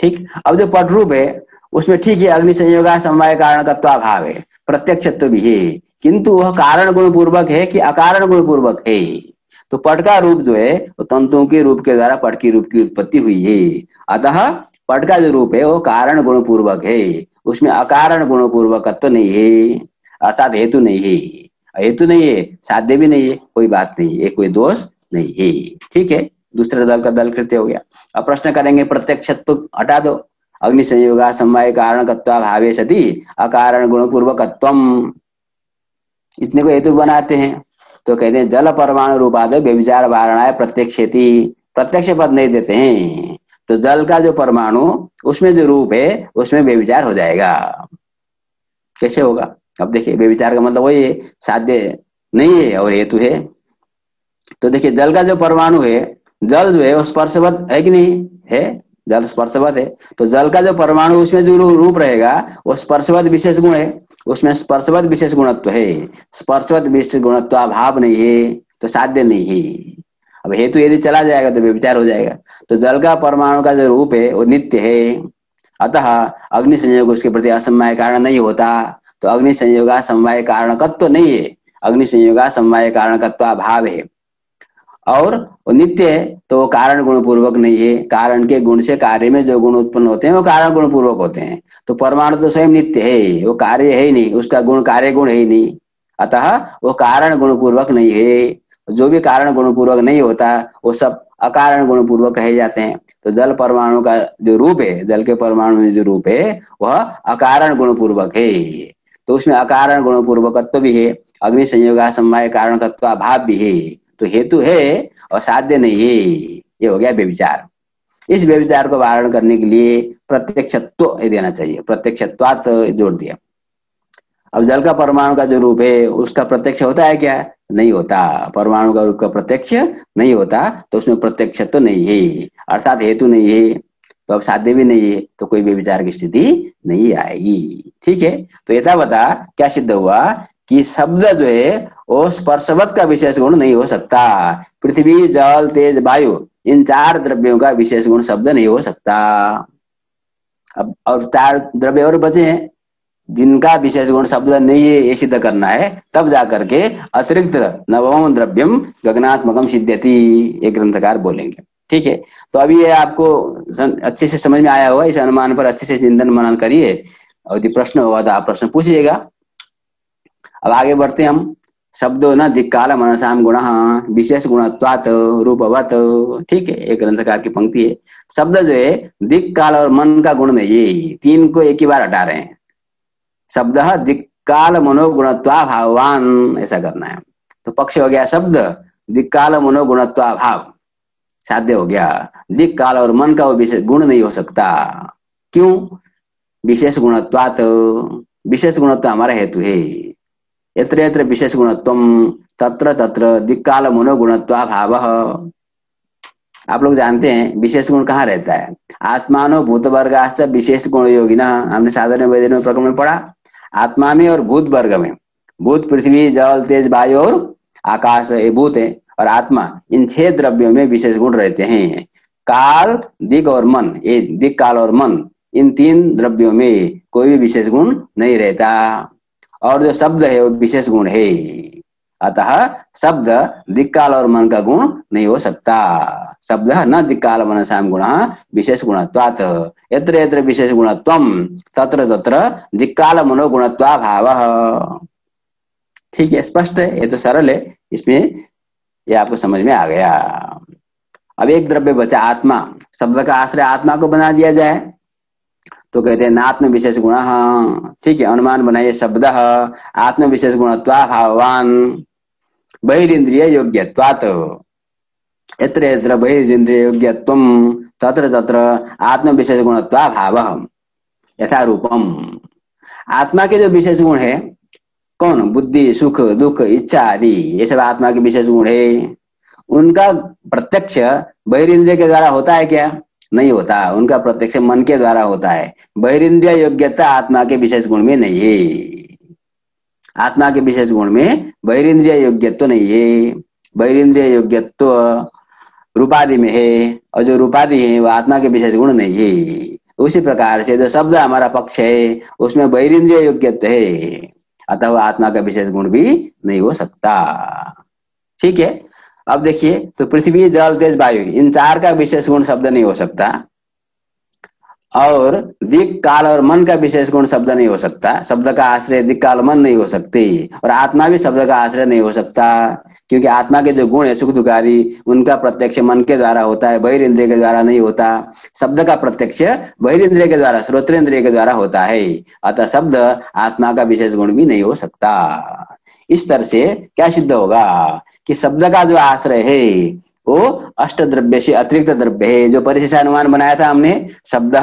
ठीक? अब जो पट रूप है, उसमें ठीक है, अग्नि संयोग समवाय कारण अभाव है, प्रत्यक्षत्व भी है, किंतु वह कारण गुण पूर्वक है कि अकारण गुण पूर्वक है? तो पट का रूप जो है, वो तंतुओं के रूप के द्वारा पट की रूप की उत्पत्ति हुई है। अतः पट का जो रूप है, वो कारण गुण पूर्वक है, उसमें अकारण गुण पूर्वकत्व नहीं है, अर्थात हेतु नहीं है। हेतु नहीं है, साध्य भी नहीं है, कोई बात नहीं है, कोई दोष नहीं है। ठीक है? दूसरे दल का दल कृत्य हो गया। अब प्रश्न करेंगे प्रत्यक्ष तो हटा दो। अग्नि संयोग समय कारण भावे सती अकारण गुण पूर्वकत्व इतने को हेतु बनाते हैं। तो कहते हैं, जल परमाणु रूपाद व्यविचार वारणा प्रत्यक्ष प्रत्यक्ष पद नहीं देते हैं। तो जल का जो परमाणु, उसमें जो रूप है, उसमें बेविचार हो जाएगा। कैसे होगा? अब देखिए बेविचार का मतलब वही है, साध्य नहीं है और हेतु है। तो देखिए, जल का जो परमाणु है, जल जो है, वो स्पर्शवत है कि नहीं? है। जल स्पर्शवत है। तो जल का जो परमाणु उसमें जो रूप रहेगा, वो स्पर्शवत विशेष गुण है। उसमें स्पर्शवत विशेष गुणत्व है। स्पर्शवत विशेष गुणत्व अभाव नहीं है तो साध्य नहीं है। अब हेतु यदि चला जाएगा तो व्यविचार हो जाएगा। तो जल का परमाणु का जो रूप है, वो नित्य है। अतः अग्नि संयोग उसके प्रति असमय कारण नहीं होता। तो अग्नि संयोगा समवाय कारणकत्व नहीं है। अग्नि संयोगा समवाय कारणकत्व अभाव है। और नित्य है तो वो कारण गुण पूर्वक नहीं है। कारण के गुण से कार्य में जो गुण उत्पन्न होते हैं, वो कारण गुण पूर्वक होते हैं। तो परमाणु तो स्वयं नित्य है वो कार्य है ही नहीं, उसका गुण कार्य गुण है ही नहीं। अतः वो कारण गुण पूर्वक नहीं है। जो भी कारण गुण पूर्वक नहीं होता, वो सब अकारण गुण पूर्वक कहे जाते हैं। तो जल परमाणु का जो रूप है, जल के परमाणु में जो रूप है, वह अकारण गुण पूर्वक है। तो उसमें अकारण गुण पूर्वकत्व भी है अग्नि संयोग समय कारण तत्व अभाव भी है तो हेतु है और साध्य नहीं है, ये हो गया व्यविचार इस व्यविचार को वारण करने के लिए प्रत्यक्षत्व देना चाहिए, प्रत्यक्षत्वात जोड़ दिया। अब जल का परमाणु का जो रूप है, उसका प्रत्यक्ष होता है क्या? नहीं होता। परमाणु का रूप का प्रत्यक्ष नहीं होता तो उसमें प्रत्यक्ष तो नहीं है। अर्थात हेतु नहीं है। तो अब साध्य भी नहीं है तो कोई भी विचार की स्थिति नहीं आएगी। ठीक है? तो यथा बता क्या सिद्ध हुआ कि शब्द जो है, वो स्पर्शवत का विशेष गुण नहीं हो सकता। पृथ्वी, जल, तेज, वायु, इन चार द्रव्यों का विशेष गुण शब्द नहीं हो सकता। अब, और चार द्रव्य और बचे हैं। जिनका विशेष गुण शब्द नहीं है, ये सिद्ध करना है, तब जाकर के अतिरिक्त नवम द्रव्यम गगनात्मकम सिद्ध्यति, ये ग्रंथकार बोलेंगे। ठीक है? तो अभी ये आपको अच्छे से समझ में आया हुआ इस अनुमान पर अच्छे से चिंतन मनन करिए। और यदि प्रश्न होगा तो आप प्रश्न पूछिएगा। अब आगे बढ़ते हम। शब्दो न दिक्काल मनसाम गुण, विशेष गुणत्वात रूपवत। ठीक है? एक ग्रंथकार की पंक्ति है। शब्द जो है दिक काल और मन का गुण नहीं ये। तीन को एक ही बार हटा रहे हैं। शब्द दिक्काल मनोगुणत्वा भाववान ऐसा करना है। तो पक्ष हो गया शब्द दिक्काल मनोगुणत्वा भाव साध्य हो गया। दिक काल और मन का वो विशेष गुण नहीं हो सकता। क्यों? विशेष गुणत्वात, विशेष गुणत्व हमारा हेतु है। यत्र यत्र विशेष गुणत्व, तत्र तत्र दिक्काल मनोगुणत्वा भाव आप लोग जानते हैं, विशेष गुण कहाँ रहता है? आत्मानो भूत वर्ग विशेष गुण योगी ना हमने साधारण वेदन में प्रकरण में पढ़ा। आत्मा में और भूत वर्ग में। भूत, पृथ्वी, जल, तेज, वायु और आकाश, ये भूत है। और आत्मा, इन छह द्रव्यों में विशेष गुण रहते हैं। काल, दिग और मन, ये दिक काल और मन, इन तीन द्रव्यों में कोई भी विशेष गुण नहीं रहता। और जो शब्द है, वो विशेष गुण है। अतः शब्द दिक्काल और मन का गुण नहीं हो सकता। शब्द न दिक्काल मन श्याम गुण विशेष गुणत्वात्। यत्र यत्र विशेष गुणत्व, तत्र तत्र दिक्काल मनो गुणत्वा भाव ठीक है, स्पष्ट है, ये तो सरल है। इसमें ये आपको समझ में आ गया। अब एक द्रव्य बचा आत्मा। शब्द का आश्रय आत्मा को बना दिया जाए। तो कहते हैं, नात्म विशेष गुण। ठीक है, अनुमान बनाइए शब्द। आत्म विशेष गुणत्वा भाववान। बहिरिंद्रिय योग्यत्वात्। यत्र यत्र बहिरिंद्रिय तत्र तत्र आत्म विशेष गुणत्वा भाव। यथा रूपम आत्मा के जो विशेष गुण है कौन? बुद्धि, सुख, दुख, इच्छा आदि। ये सब आत्मा के विशेष गुण है। उनका प्रत्यक्ष बहिरिंद्रिय के द्वारा होता है क्या? नहीं होता। उनका प्रत्यक्ष मन के द्वारा होता है। बहिरिंद्रिय योग्यता आत्मा के विशेष गुण में नहीं है। आत्मा के विशेष गुण में बहिरिंद्रिय योग्यत्व नहीं है। बहिरिंद्रिय योग्यत्व रूपादि में है और जो रूपादि है, वो आत्मा के विशेष गुण नहीं है। उसी प्रकार से जो शब्द हमारा पक्ष है, उसमें बहिरिंद्रिय योग्यत्व है। अतः वह आत्मा का विशेष गुण भी नहीं हो सकता। ठीक है? अब देखिए तो पृथ्वी, जल, तेज, वायु, इन चार का विशेष गुण शब्द नहीं हो सकता। और दिक काल और मन का विशेष गुण शब्द नहीं हो सकता। शब्द का आश्रय दिक काल मन नहीं हो सकती। और आत्मा भी शब्द का आश्रय नहीं हो सकता। क्योंकि आत्मा के जो गुण है सुख दुखारी उनका प्रत्यक्ष मन के द्वारा होता है बहिर्न्द्रिय के द्वारा नहीं होता। शब्द का प्रत्यक्ष बहिर इंद्रिय के द्वारा, श्रोत्र इंद्रिय के द्वारा होता है। अतः शब्द आत्मा का विशेष गुण भी नहीं हो सकता। इस तरह से क्या सिद्ध होगा कि शब्द का जो आश्रय है वो अष्ट द्रव्य से अतिरिक्त द्रव्य। है जो परिशेष अनुमान बनाया था हमने, शब्द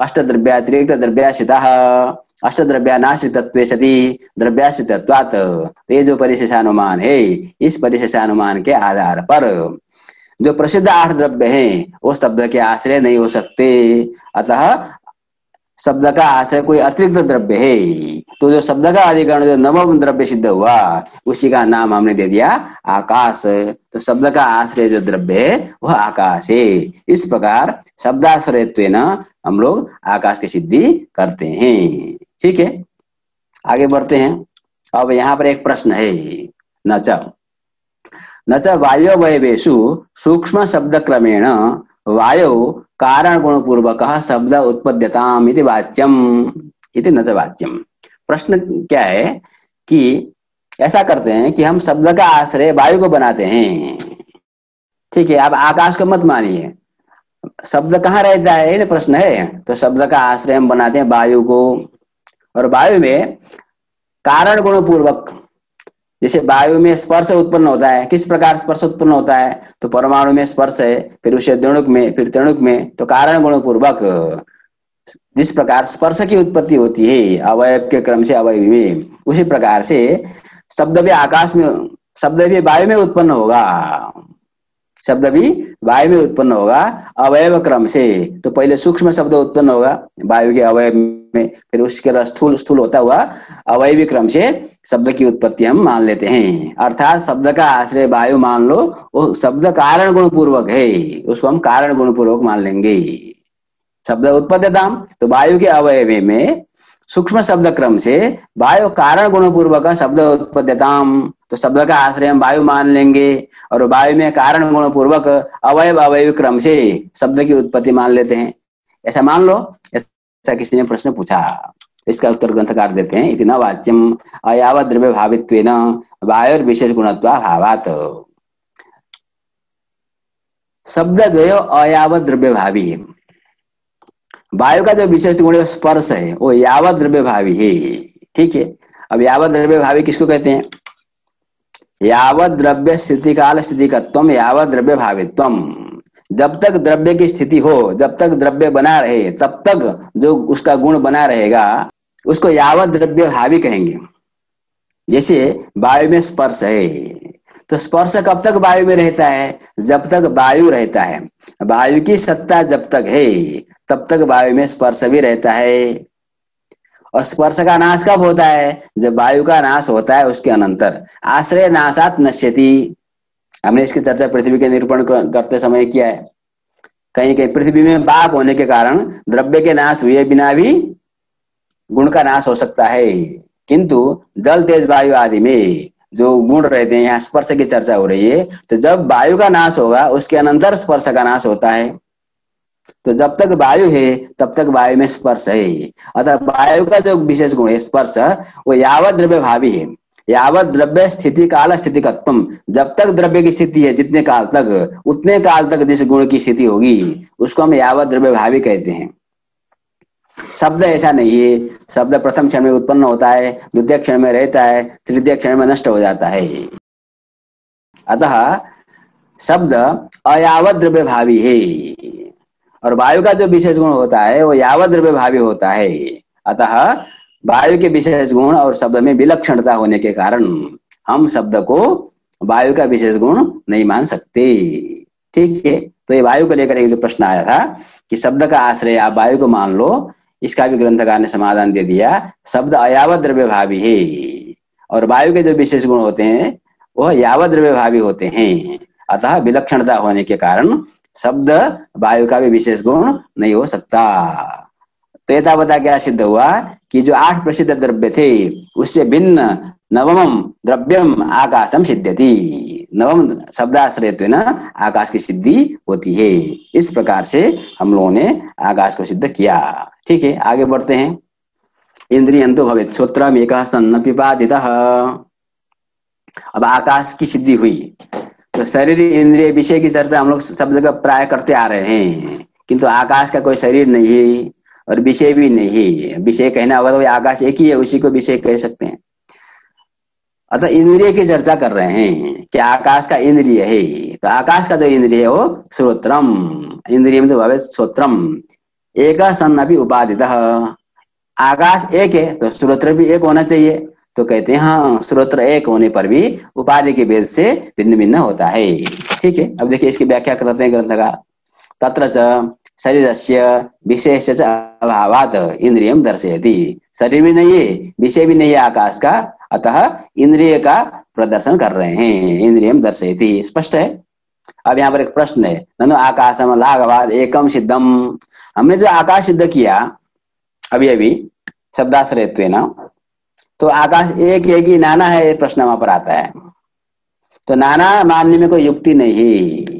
अष्ट द्रव्य अतिरिक्त द्रव्याश्रित। अष्ट द्रव्यानाश्रित सती द्रव्याश्रित्वात तो ये जो परिशेषानुमान है, इस परिशेषानुमान के आधार पर जो प्रसिद्ध आठ द्रव्य हैं, वो शब्द के आश्रय नहीं हो सकते। अतः शब्द का आश्रय कोई अतिरिक्त द्रव्य है। तो जो शब्द का अधिकरण जो नवम द्रव्य सिद्ध हुआ उसी का नाम हमने दे दिया, आकाश। तो शब्द का आश्रय जो द्रव्य है वह आकाश। है इस प्रकार शब्दाश्रय हम लोग आकाश की सिद्धि करते हैं। ठीक है? आगे बढ़ते हैं। अब यहाँ पर एक प्रश्न है। नच। नच वायु वयवेशु सूक्ष्म शब्द क्रमेण वायु कारण गुण पूर्वक शब्द उत्पद्यताम इति वाच्यम। इति न वाच्यम। प्रश्न क्या है कि ऐसा करते हैं कि हम शब्द का आश्रय वायु को बनाते हैं। ठीक है, आप आकाश को मत मानिए। शब्द कहाँ रहता है? ना प्रश्न है। तो शब्द का आश्रय हम बनाते हैं वायु को। और वायु में कारण गुण पूर्वक जैसे वायु में स्पर्श उत्पन्न होता है, किस प्रकार स्पर्श उत्पन्न होता है? तो परमाणु में स्पर्श है, फिर उसे द्रणुक में, फिर त्रणुक में तो कारण गुण पूर्वक जिस प्रकार स्पर्श की उत्पत्ति होती है, अवयव के क्रम से अवयव में, उसी प्रकार से शब्द भी आकाश में शब्द भी वायु में उत्पन्न होगा। शब्द भी वायु में उत्पन्न होगा, अवयव क्रम से। तो पहले सूक्ष्म शब्द उत्पन्न होगा, वायु के अवयव में, फिर उसके स्थूल स्थूल होता हुआ अवयवी क्रम से शब्द की उत्पत्ति हम मान लेते हैं। अर्थात शब्द का आश्रय वायु मान लो, वो शब्द कारण गुण पूर्वक है, उसको हम कारण गुण पूर्वक मान लेंगे। शब्द उत्पत्तिता तो वायु के अवयव में सूक्ष्म शब्द क्रम से वायु कारण गुण पूर्वक शब्द उत्पद्यताम तो शब्द का आश्रय हम वायु मान लेंगे, और वायु में कारण गुण पूर्वक अवयव अवयव क्रम से शब्द की उत्पत्ति मान लेते हैं। ऐसा मान लो, ऐसा किसी ने प्रश्न पूछा। इसका उत्तर ग्रंथकार देते हैं इतना वाच्यम अयावत द्रव्य भावित्व वायु विशेष गुणत्वा भावात। शब्द है अयावत द्रव्य भावी वायु का जो विशेष गुण स्पर्श है, वो यावत द्रव्य भावी है। ठीक है? अब यावत द्रव्य भावी किसको कहते हैं? यावत द्रव्य स्थिति काल स्थिति तत्व यावत द्रव्य भावित्व जब तक द्रव्य की स्थिति हो, जब तक द्रव्य बना रहे, तब तक जो उसका गुण बना रहेगा, उसको यावत द्रव्य भावी कहेंगे। जैसे वायु में स्पर्श है तो स्पर्श कब तक वायु में रहता है? जब तक वायु रहता है। वायु की सत्ता जब तक है, तब तक वायु में स्पर्श भी रहता है। और स्पर्श का नाश कब होता है? जब वायु का नाश होता है उसके अनंतर। आश्रय नाशात नश्यति। हमने इसकी चर्चा पृथ्वी के निरूपण करते समय किया है। कहीं कहीं पृथ्वी में बाघ होने के कारण द्रव्य के नाश हुए बिना भी गुण का नाश हो सकता है। किंतु जल, तेज वायु आदि में जो गुण रहते हैं, यहाँ स्पर्श की चर्चा हो रही है तो जब वायु का नाश होगा, उसके अनंतर स्पर्श का नाश होता है। तो जब तक वायु है, तब तक वायु में स्पर्श है अतः वायु का जो विशेष गुण है, स्पर्श, वो यावत द्रव्य भावी है। यावत द्रव्य स्थिति, काल स्थिति कत्म जब तक द्रव्य की स्थिति है, जितने काल तक, उतने काल तक जिस गुण की स्थिति होगी, उसको हम यावत द्रव्य भावी कहते हैं। शब्द ऐसा नहीं है। शब्द प्रथम क्षण में उत्पन्न होता है, द्वितीय क्षण में रहता है, तृतीय क्षण में नष्ट हो जाता है। अतः शब्द अयावत द्रव्य भावी है। और वायु का जो विशेष गुण होता है, वो यावत द्रव्य भावी होता है। अतः वायु के विशेष गुण और शब्द में विलक्षणता होने के कारण हम शब्द को वायु का विशेष गुण नहीं मान सकते। ठीक है? तो ये वायु को लेकर एक जो प्रश्न आया था कि शब्द का आश्रय, आप वायु को मान लो इसका भी ग्रंथकार ने समाधान दे दिया, शब्द अयावत द्रव्य भावी है। और वायु के जो विशेष गुण होते हैं, वह यावत द्रव्य भावी होते हैं। अतः विलक्षणता होने के कारण शब्द वायु का भी विशेष गुण नहीं हो सकता। तो यथावता क्या सिद्ध हुआ कि जो आठ प्रसिद्ध द्रव्य थे, उससे भिन्न नवम द्रव्यम आकाशम सिद्धति नवम शब्दाश्रय ना आकाश की सिद्धि होती है। इस प्रकार से हम लोगों ने आकाश को सिद्ध किया। ठीक है, आगे बढ़ते हैं। इंद्रियंतो भवे श्रोत्र एक सन्न पिपादित अब आकाश की सिद्धि हुई। तो शरीर इंद्रिय विषय की चर्चा हम लोग सब जगह प्राय करते आ रहे हैं, किंतु आकाश का कोई शरीर नहीं है। और विषय भी नहीं विषय कहना होगा तो आकाश एक ही है, उसी को विषय कह सकते हैं। अतः इंद्रिय की चर्चा कर रहे हैं कि आकाश का इंद्रिय है। तो आकाश का जो इंद्रिय है वो श्रोत्रम। इंद्रिय में तो भवे श्रोत्रम। एक सन अभी उपाधित आकाश एक है तो श्रोत्र भी एक होना चाहिए। तो कहते हैं हाँ श्रोत्र एक होने पर भी उपाधि के भेद से भिन्न भिन्न होता है। ठीक है? अब देखिए इसकी व्याख्या करते हैं ग्रंथ का तत्र शरीर से विशेष अभावात इंद्रियम दर्शयती। शरीर भी नहीं है विषय भी नहीं है आकाश का, अतः इंद्रिय का प्रदर्शन कर रहे हैं इंद्रियम दर्शयती। स्पष्ट है? अब यहाँ पर एक प्रश्न है। ननु आकाशम लाघवाद एकम सिद्धम। हमने जो आकाश सिद्ध किया, अभी अभी शब्दाश्रय ना तो आकाश एक है कि नाना है प्रश्न वहाँ पर आता है। तो नाना मानने में कोई युक्ति नहीं।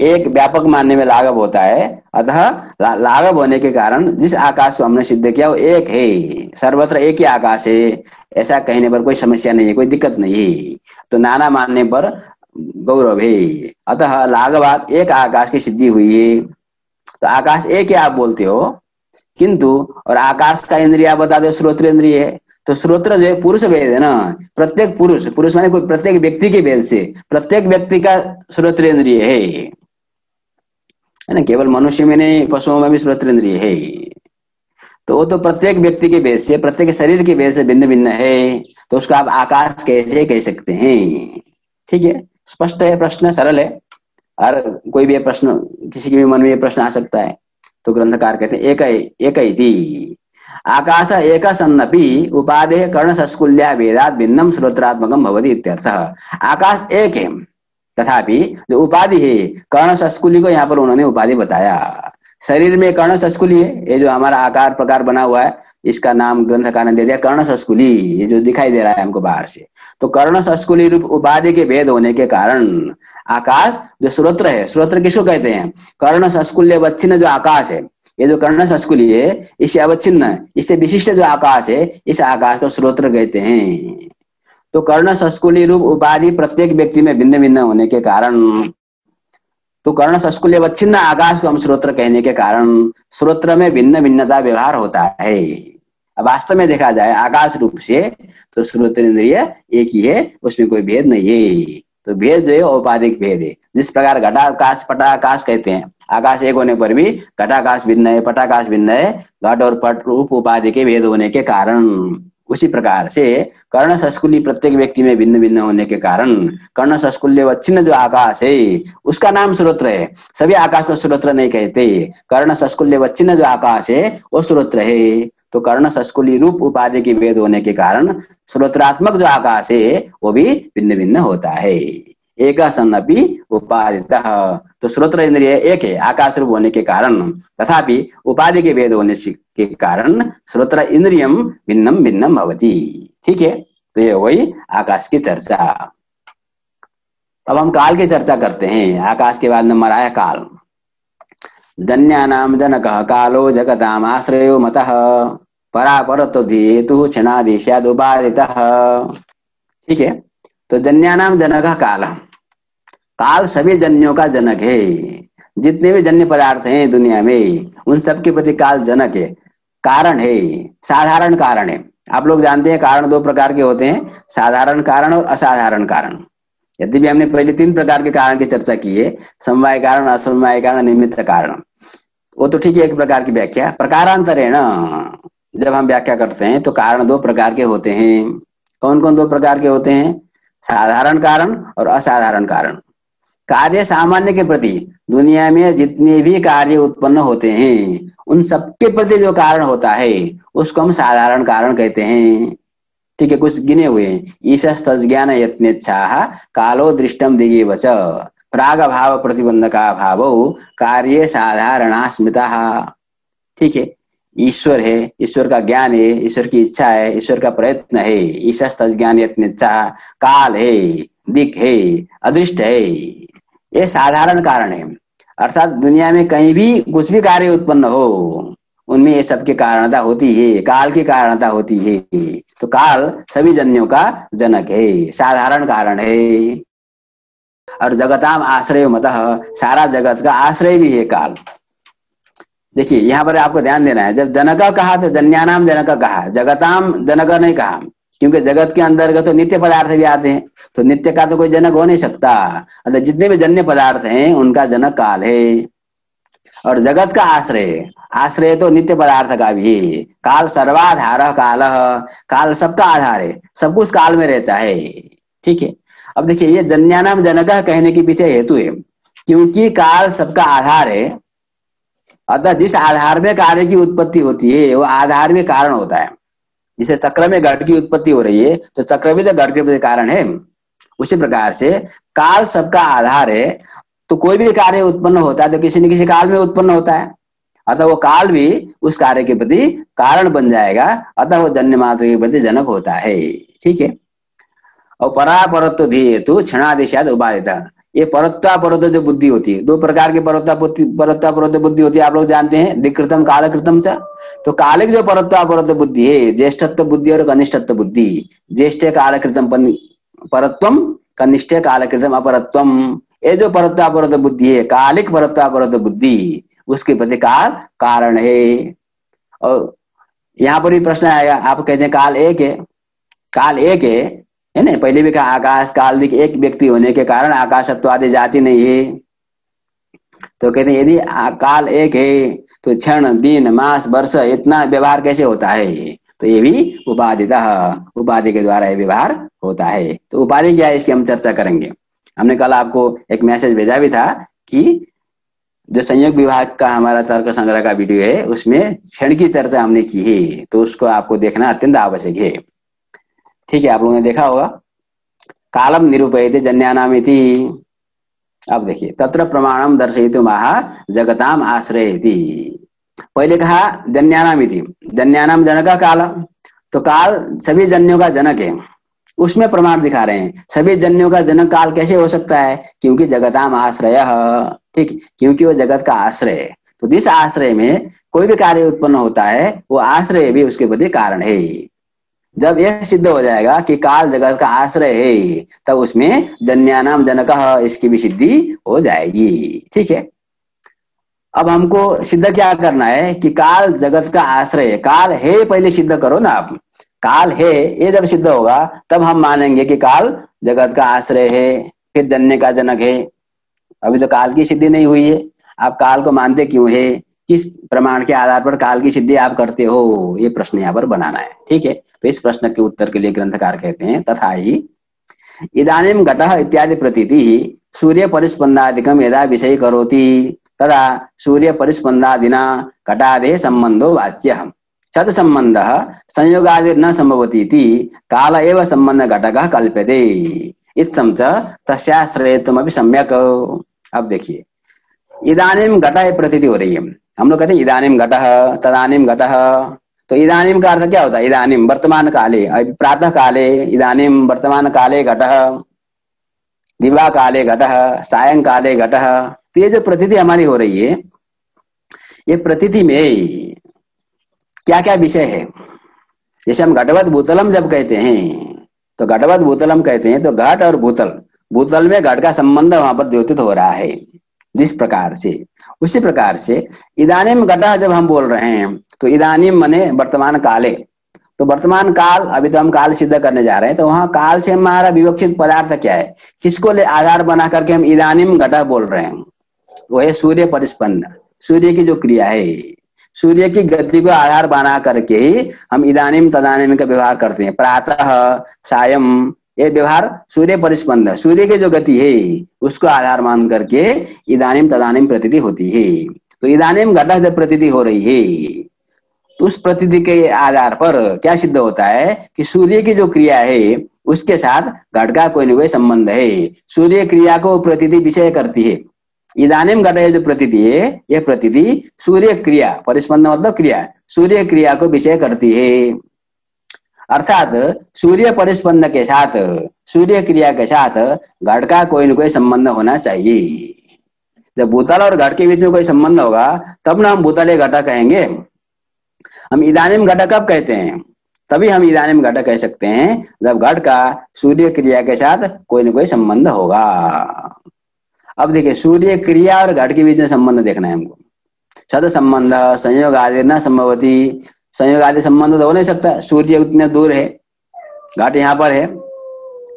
एक व्यापक मानने में लाघव होता है। अतः ला, लाघव होने के कारण जिस आकाश को हमने सिद्ध किया वो एक है। सर्वत्र एक ही आकाश है। ऐसा कहने पर कोई समस्या नहीं है कोई दिक्कत नहीं है। तो नाना मानने पर गौरव है। अतः लाघवात एक आकाश की सिद्धि हुई है। तो आकाश एक ही आप बोलते हो किंतु और आकाश का इंद्रिया बता दो स्रोत्र इंद्रिय है। तो स्रोत्र जो है पुरुष भेद है ना। प्रत्येक पुरुष पुरुष माने कोई प्रत्येक व्यक्ति के भेद से प्रत्येक व्यक्ति का स्रोत्र इंद्रिय है। है ना, केवल मनुष्य में नहीं, पशुओं में भी श्रोत्र इंद्रिय है तो वो तो प्रत्येक व्यक्ति के बेस से, प्रत्येक शरीर के बेस से भिन्न भिन्न है। तो उसका आप आकाश कैसे कह सकते हैं? ठीक है? स्पष्ट है, प्रश्न सरल है। और कोई भी प्रश्न, किसी के भी मन में ये प्रश्न आ सकता है। तो ग्रंथकार कहते हैं, एक एक थी आकाश एक सन्नपि उपाधे कर्ण संस्कुल्या वेदात भिन्नम श्रोत्रात्मकम भवती इत्यर्थ। आकाश एक है। तथापि जो उपाधि है, कर्ण संस्कुली को यहाँ पर उन्होंने उपाधि बताया। शरीर में कर्ण संस्कुली है, ये जो हमारा आकार प्रकार बना हुआ है, इसका नाम ग्रंथकार ने दे दिया, कर्ण संस्कुली ये जो दिखाई दे रहा है हमको बाहर से। तो कर्ण संस्कुली रूप उपाधि के भेद होने के कारण, आकाश जो स्रोत्र है, स्रोत्र किसको कहते हैं? कर्ण संस्कुल्य अवच्छिन्न जो आकाश है, ये जो कर्ण संस्कुली है इससे अवच्छिन्न, इससे विशिष्ट जो आकाश है, इस आकाश को स्रोत्र कहते हैं। तो कर्ण संस्कुली रूप उपाधि प्रत्येक व्यक्ति में भिन्न भिन्न होने के कारण तो कर्ण संस्कुल्य अवच्छिन्न आकाश को हम श्रोत्र कहने के कारण श्रोत्र में भिन्न भिन्नता व्यवहार होता है। वास्तव में देखा जाए आकाश रूप से तो श्रोत्र इंद्रिय एक ही है, उसमें कोई भेद नहीं है। तो भेद जो है औपाधिक भेद है। जिस प्रकार घटाकाश, पटाकाश कहते हैं, आकाश एक होने पर भी घटाकाश भिन्न है, पटाकाश भिन्न है, घट और पट रूप उपाधि के भेद होने के कारण। उसी प्रकार से कर्ण संस्कुल्य प्रत्येक व्यक्ति में भिन्न भिन्न होने के कारण कर्ण संस्कुल्य वच्छिन्न जो आकाश है, उसका नाम स्रोत्र है। सभी आकाश को स्रोत्र नहीं कहते। कर्ण संस्कुल्य वच्छिन्न जो आकाश है, वो स्रोत्र है। तो कर्ण संस्कुली रूप उपाधि के भेद होने के कारण स्रोत्रात्मक जो आकाश है, वो भी भिन्न भिन्न होता है। एक सन अपनी उपाधित तो श्रोत्र इंद्रिय एक है, आकाश रूप होने के कारण। तथापि उपाधि के भेद होने के कारण श्रोत्र इंद्रियम भिन्नम भिन्नम भवती। ठीक है? तो ये वही आकाश की चर्चा। अब हम काल की चर्चा करते हैं। आकाश के बाद नंबर आया काल। जन्यानाम जनक कालो जगताम आश्रयो मत। परापर तो धेतु क्षणादिशाद उपादित ठीक है? तो जन्यानाम जनक काल। काल सभी जन्यों का जनक है। जितने भी जन्य पदार्थ हैं दुनिया में, उन सब के प्रति काल जनक है। कारण है। साधारण कारण है। आप लोग जानते हैं कारण दो प्रकार के होते हैं। साधारण कारण और असाधारण कारण। यदि भी हमने पहले तीन प्रकार के कारण की चर्चा की है। समवाय कारण, असमवाय कारण, निमित्त कारण। वो तो ठीक है, एक प्रकार की व्याख्या। प्रकारांतर है ना जब हम व्याख्या करते हैं तो कारण दो प्रकार के होते हैं। कौन कौन दो प्रकार के होते हैं? साधारण कारण और असाधारण कारण। कार्य सामान्य के प्रति दुनिया में जितने भी कार्य उत्पन्न होते हैं, उन सबके प्रति जो कारण होता है, उसको हम साधारण कारण कहते हैं। ठीक है, कुछ गिने हुए ईशस्तज्ञान यत्नेच्छा कालो दृष्टम दिगे वच प्राग भाव प्रतिबंध का भाव कार्य साधारणा स्मृता। ठीक है, ईश्वर है, ईश्वर का ज्ञान है, ईश्वर की इच्छा है, ईश्वर का प्रयत्न है। ईशस्तज्ञान यत्नेच्छा काल है दिक है, अदृष्ट है। ये साधारण कारण है। अर्थात दुनिया में कहीं भी कुछ भी कार्य उत्पन्न हो, उनमें ये सबकी कारणता होती है, काल की कारणता होती है। तो काल सभी जन्यों का जनक है, साधारण कारण है। और जगताम आश्रय मत, सारा जगत का आश्रय भी है काल। देखिए, यहाँ पर आपको ध्यान देना है, जब जनक कहा तो जन्यानाम जनक कहा, जगताम जनक नहीं कहा। क्योंकि जगत के अंतर्गत तो नित्य पदार्थ भी आते हैं तो नित्य का तो कोई जनक हो नहीं सकता। अतः जितने भी जन्य पदार्थ हैं, उनका जनक काल है। और जगत का आश्रय आश्रय तो नित्य पदार्थ का भी है। काल सर्वाधार काल काल सबका आधार है, सब कुछ काल में रहता है। ठीक है? अब देखिए, ये जन्यानाम जनक कहने के पीछे हेतु है, क्योंकि काल सबका आधार है। अतः जिस आधार में कार्य की उत्पत्ति होती है, वो आधार में कारण होता है। जिसे चक्र में घट की उत्पत्ति हो रही है तो चक्र भी तो घट के कारण है। उसी प्रकार से काल सबका आधार है तो कोई भी कार्य उत्पन्न होता है तो किसी न किसी काल में उत्पन्न होता है। अतः वो काल भी उस कार्य के प्रति कारण बन जाएगा, अतः वो जन्य मात्र के प्रति जनक होता है। ठीक है? और परापरत्व ध्येतु क्षणादिशाद उपाधिता ये परत्वा परत जो बुद्धि होती है, दो प्रकार की परत्वा परत्वा परत बुद्धि होती है, आप लोग जानते हैं दिकृतम कालकृतम च। तो कालिक जो परत्वा परत बुद्धि है, ज्येष्ठत्व बुद्धि और कनिष्ठत्व बुद्धि, ज्येष्ठ, कालकृतम परत्वम, कनिष्ठ काल कृतम अपरत्वम। ये जो परत्वा परत बुद्धि है, कालिक परत्वा परत बुद्धि, उसके प्रति काल कारण है। और यहाँ पर भी प्रश्न आएगा, आप कहते हैं काल एक है, काल एक है है ना? पहले भी कहा, आकाश काल दिख एक व्यक्ति होने के कारण आकाशत्व आदि जाति नहीं है। तो कहते यदि काल एक है तो क्षण, दिन, मास, वर्ष, इतना व्यवहार कैसे होता है? तो ये भी उपाधिता उपाधि के द्वारा ये व्यवहार होता है। तो उपाधि क्या है, इसकी हम चर्चा करेंगे। हमने कल आपको एक मैसेज भेजा भी था कि जो संयोग विभाग का हमारा तर्क संग्रह का वीडियो है, उसमें क्षण की चर्चा हमने की है तो उसको आपको देखना अत्यंत आवश्यक है। ठीक है, आप लोगों ने देखा होगा। कालम निरूपयते इति अब देखिए, तत्र प्रमाणम दर्शयितु महा जगताम आश्रय पहले कहा जन्यानाम जन्यानाम जनक काल। तो काल सभी जन्यों का जनक है। उसमें प्रमाण दिखा रहे हैं। सभी जन्यों का जनक काल कैसे हो सकता है? क्योंकि जगताम आश्रय। ठीक, क्योंकि वो जगत का आश्रय है। तो जिस आश्रय में कोई भी कार्य उत्पन्न होता है, वो आश्रय भी उसके प्रति कारण है। जब यह सिद्ध हो जाएगा कि काल जगत का आश्रय है, तब उसमें जन्यानाम जनक इसकी भी सिद्धि हो जाएगी। ठीक है? अब हमको सिद्ध क्या करना है कि काल जगत का आश्रय, काल है पहले सिद्ध करो ना आप। काल है, ये जब सिद्ध होगा, तब हम मानेंगे कि काल जगत का आश्रय है, फिर जन्य का जनक है। अभी तो काल की सिद्धि नहीं हुई है। आप काल को मानते क्यों है? किस प्रमाण के आधार पर काल की सिद्धि आप करते हो? ये प्रश्न यहाँ पर बनाना है, ठीक है? तो इस प्रश्न के उत्तर के लिए ग्रंथकार कहते हैं, तथा ही इधानीम घट इत्यादि प्रतीति सूर्य परिस्पंदादिकम यदा विषय करोति, तदा सूर्य परिस्पंदादिना घटादे संबंधो वाच्य सत संबंध संयोगादि न संभवती काल एवं संबंध घटक कल्प्यते। इत्सम च तस्याश्रयत्वम सम्यक। अब देखिए इदानीम घटा प्रतीति हो रही है। हम लोग कहते हैं इदानीम घट तदानीम घट तो इदानीम का अर्थ क्या होता है? इदानीम वर्तमान काले प्रातः काले इदानीम वर्तमान काले घट दिवा काले घट सायं काले घट तो ये जो प्रतीति हमारी हो रही है, ये प्रतीति में क्या क्या विषय है? जैसे हम घटवत भूतलम जब कहते हैं तो घटवत भूतलम कहते हैं तो घट और भूतल भूतल में घट का संबंध वहाँ पर द्योतित हो रहा है, जिस प्रकार से। उसी प्रकार से इदानीम घटा जब हम बोल रहे हैं तो इदानीम मने वर्तमान काले। तो वर्तमान काल, अभी तो हम काल सिद्ध करने जा रहे हैं तो वहाँ काल से हमारा विवक्षित पदार्थ क्या है? किसको ले आधार बना करके हम इदानीम घटा बोल रहे हैं? वो है सूर्य परिस्पंद। सूर्य की जो क्रिया है, सूर्य की गति को आधार बना करके ही हम इदानीम तदानीम का व्यवहार करते हैं। प्रातः सायम ये व्यवहार सूर्य परिस्पंद सूर्य की जो गति है, उसको आधार मान करके इदानीम तदानीम प्रतीति होती है। तो इदानीम घटा जब प्रतीति हो रही है। तो उस प्रतीति के आधार पर क्या सिद्ध होता है कि सूर्य की जो क्रिया है, उसके साथ घट का कोई न कोई संबंध है। सूर्य क्रिया को प्रतीति विषय करती है। इदानीम घट जो प्रतीति है यह प्रतीति सूर्य क्रिया, परिस्पंद मतलब क्रिया सूर्य क्रिया को विषय करती है। अर्थात सूर्य परिस्पंद के साथ, सूर्य क्रिया के साथ घट का कोई न कोई संबंध होना चाहिए। जब भूतल और घट के बीच में कोई संबंध होगा, तब ना हम भूतल घटा कहेंगे। हम इदानिम घटा कब कहते हैं? तभी हम इदानिम घटा कह सकते हैं, जब घट का सूर्य क्रिया के साथ कोई न कोई संबंध होगा। अब देखिए, सूर्य क्रिया और घट के बीच में संबंध देखना है हमको। सद संबंध, संयोग आदि न संभवती संयोग आदि संबंध तो हो नहीं सकता। सूर्य उतने दूर है, घाट यहाँ पर है,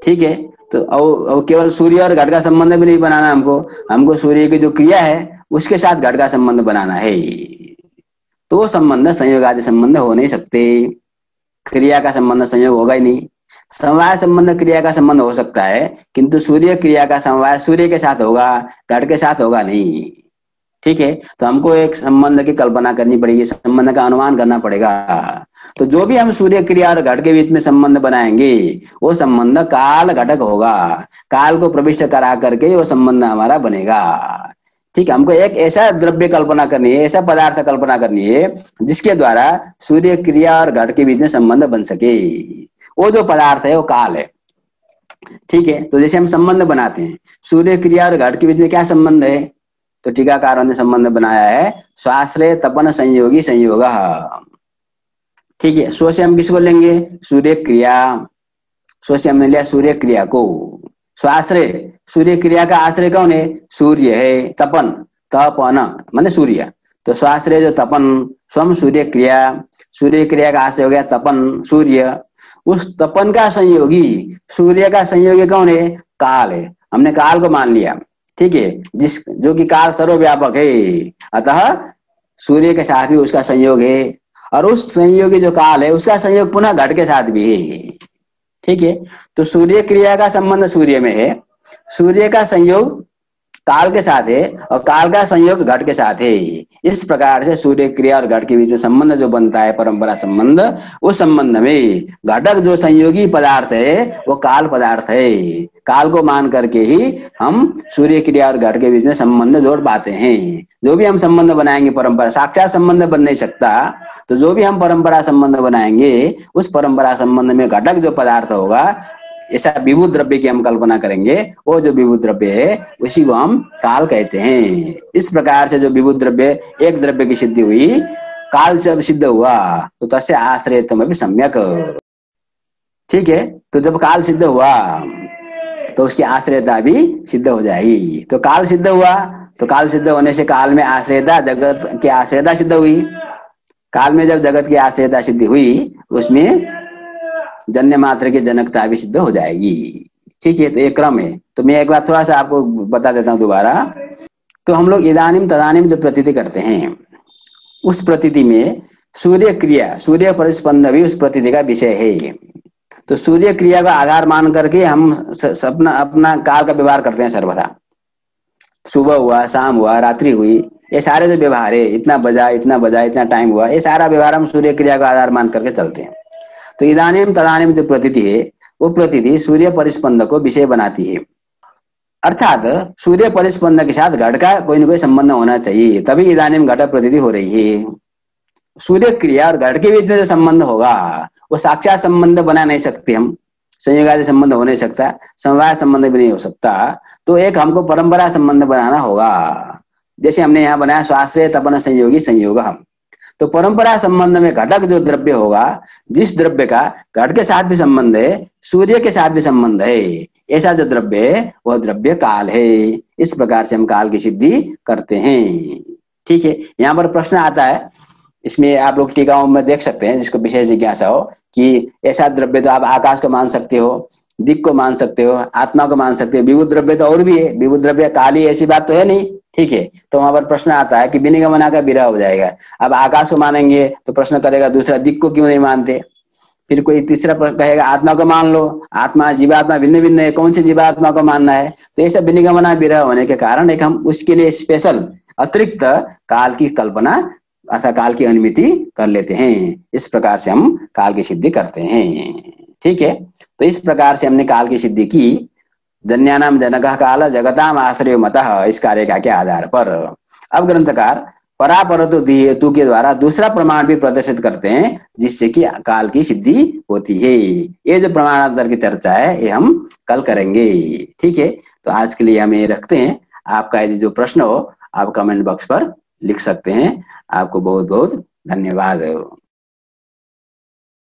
ठीक है? तो अब केवल सूर्य और घट का संबंध भी नहीं बनाना हमको। हमको सूर्य की जो क्रिया है, उसके साथ घट का संबंध बनाना है। तो संबंध संयोग आदि संबंध हो नहीं सकते। क्रिया का संबंध संयोग होगा ही नहीं। समवाय संबंध क्रिया का संबंध हो सकता है, किंतु सूर्य क्रिया का समवाय सूर्य के साथ होगा, घट के साथ होगा नहीं। ठीक है? तो हमको एक संबंध की कल्पना करनी पड़ेगी। संबंध का अनुमान करना पड़ेगा। तो जो भी हम सूर्य क्रिया और घट के बीच में संबंध बनाएँगे, वो संबंध काल घटक होगा। काल को प्रविष्ट करा करके वो संबंध हमारा बनेगा। ठीक है? हमको एक ऐसा द्रव्य कल्पना करनी है, ऐसा पदार्थ कल्पना करनी है, जिसके द्वारा सूर्य क्रिया और घट के बीच में संबंध बन सके। वो जो पदार्थ है, वो काल है। ठीक है? तो जैसे हम संबंध बनाते हैं, सूर्य क्रिया और घट के बीच में क्या संबंध है? तो टीकाकारों ने संबंध बनाया है। स्वाश्रय तपन संयोगी संयोग। ठीक है स्व से हम किसको लेंगे? सूर्य क्रिया स्व से हमने लिया सूर्य क्रिया को। स्वाश्रय सूर्य क्रिया का आश्रय कौन है? सूर्य है। तपन तपन, माने सूर्य। तो स्वाश्रय जो तपन, स्वम सूर्य क्रिया सूर्य क्रिया का आश्रय हो गया तपन, सूर्य। उस तपन का संयोगी, सूर्य का संयोगी कौन है? काल है। हमने काल को मान लिया। ठीक है, जिस, जो कि काल सर्वव्यापक है। अतः सूर्य के साथ भी उसका संयोग है, और उस संयोगी जो काल है, उसका संयोग पुनः घट के साथ भी है। ठीक है तो सूर्य क्रिया का संबंध सूर्य में है। सूर्य का संयोग काल के साथ है और काल का संयोग घट के साथ है इस प्रकार से सूर्य क्रिया और घट के बीच में संबंध जो बनता है, परंपरा संबंध, उस संबंध में घटक जो संयोगी पदार्थ है, वो काल पदार्थ है। काल को मान करके ही हम सूर्य क्रिया और घट के बीच में संबंध जोड़ पाते हैं। जो भी हम संबंध बनाएँगे, परंपरा, साक्षात संबंध बन नहीं सकता तो जो भी हम परंपरा संबंध बनाएँगे, उस परंपरा संबंध में घटक जो पदार्थ होगा ऐसा विभू द्रव्य की हम कल्पना करेंगे, वो जो विभू द्रव्य है, उसी को हम काल कहते हैं। इस प्रकार से जो विभू द्रव्य एक द्रव्य की सिद्धि हुई, काल जब सिद्ध हुआ तो तस्य आश्रय तुम भी सम्यक। ठीक है? तो जब काल सिद्ध हुआ तो उसकी आश्रयता भी सिद्ध हो जाएगी तो काल सिद्ध हुआ तो काल सिद्ध होने से काल में आश्रयता, जगत की आश्रयता सिद्ध हुई। काल में जब जगत की आश्रयता सिद्धि हुई, उसमें जन्य मात्र की जनकता भी सिद्ध हो जाएगी। ठीक है तो एक क्रम है। तो मैं एक बार थोड़ा सा आपको बता देता हूँ दोबारा। तो हम लोग इदानिम तदानिम जो प्रतीति करते हैं, उस प्रतीति में सूर्य क्रिया सूर्य परिस्पंद भी उस प्रतीति का विषय है। तो सूर्य क्रिया का आधार मान करके हम अपना अपना काल का व्यवहार करते हैं सर्वथा। सुबह हुआ, शाम हुआ, रात्रि हुई, ये सारे जो व्यवहार है, इतना बजा इतना बजा, इतना टाइम हुआ, ये सारा व्यवहार हम सूर्य क्रिया का आधार मान करके चलते हैं। तो इदानीम तदानीम जो प्रतीति है, वो प्रतीति सूर्य परिस्पंद को विषय बनाती है। अर्थात सूर्य परिस्पंद के साथ घट का कोई ना कोई संबंध होना चाहिए, तभी इधानी घट प्रती हो रही है। सूर्य क्रिया और घट के बीच में जो संबंध होगा, वो साक्षात संबंध बना नहीं सकते हम। संयोग आदि संबंध हो नहीं सकता, समवाय संबंध भी नहीं हो सकता तो एक हमको परंपरा संबंध बनाना होगा। जैसे हमने यहाँ बनाया स्वाश्रय तपन संयोगी संयोग। हम तो परंपरा संबंध में घटक जो द्रव्य होगा, जिस द्रव्य का घट के साथ भी संबंध है, सूर्य के साथ भी संबंध है, ऐसा जो द्रव्य है, वह द्रव्य काल है। इस प्रकार से हम काल की सिद्धि करते हैं। ठीक है, यहाँ पर प्रश्न आता है, इसमें आप लोग टीकाओं में देख सकते हैं, जिसको विशेष जिज्ञासा हो, कि ऐसा द्रव्य तो आप आकाश को मान सकते हो दिक को मान सकते हो, आत्मा को मान सकते हो, विभुत द्रव्य तो और भी है, विभुत द्रव्य काली, ऐसी बात तो है नहीं। ठीक है तो वहाँ पर प्रश्न आता है कि बिनिगमना का विरह हो जाएगा। अब आकाश को मानेंगे तो प्रश्न करेगा, दूसरा दिक को क्यों नहीं मानते? फिर कोई तीसरा कहेगा, आत्मा को मान लो। आत्मा, जीवात्मा भिन्न भिन्न है कौन सी जीवात्मा को मानना है? तो ये सब बिनिगमना विरह होने के कारण एक हम उसके लिए स्पेशल अतिरिक्त काल की कल्पना अर्थात काल की अनुमिति कर लेते हैं। इस प्रकार से हम काल की सिद्धि करते हैं। ठीक है? तो इस प्रकार से हमने काल की सिद्धि की। जन्यानाम जनक काल जगताम आश्रय मत। इस कार्य के आधार? पर अब ग्रंथकार, परापरतो हेतु के द्वारा दूसरा प्रमाण भी प्रदर्शित करते हैं, जिससे कि काल की सिद्धि होती है। ये जो प्रमाणांतर की चर्चा है, ये हम कल करेंगे। ठीक है? तो आज के लिए हम ये रखते हैं। आपका यदि जो प्रश्न हो, आप कमेंट बॉक्स पर लिख सकते हैं। आपको बहुत बहुत धन्यवाद।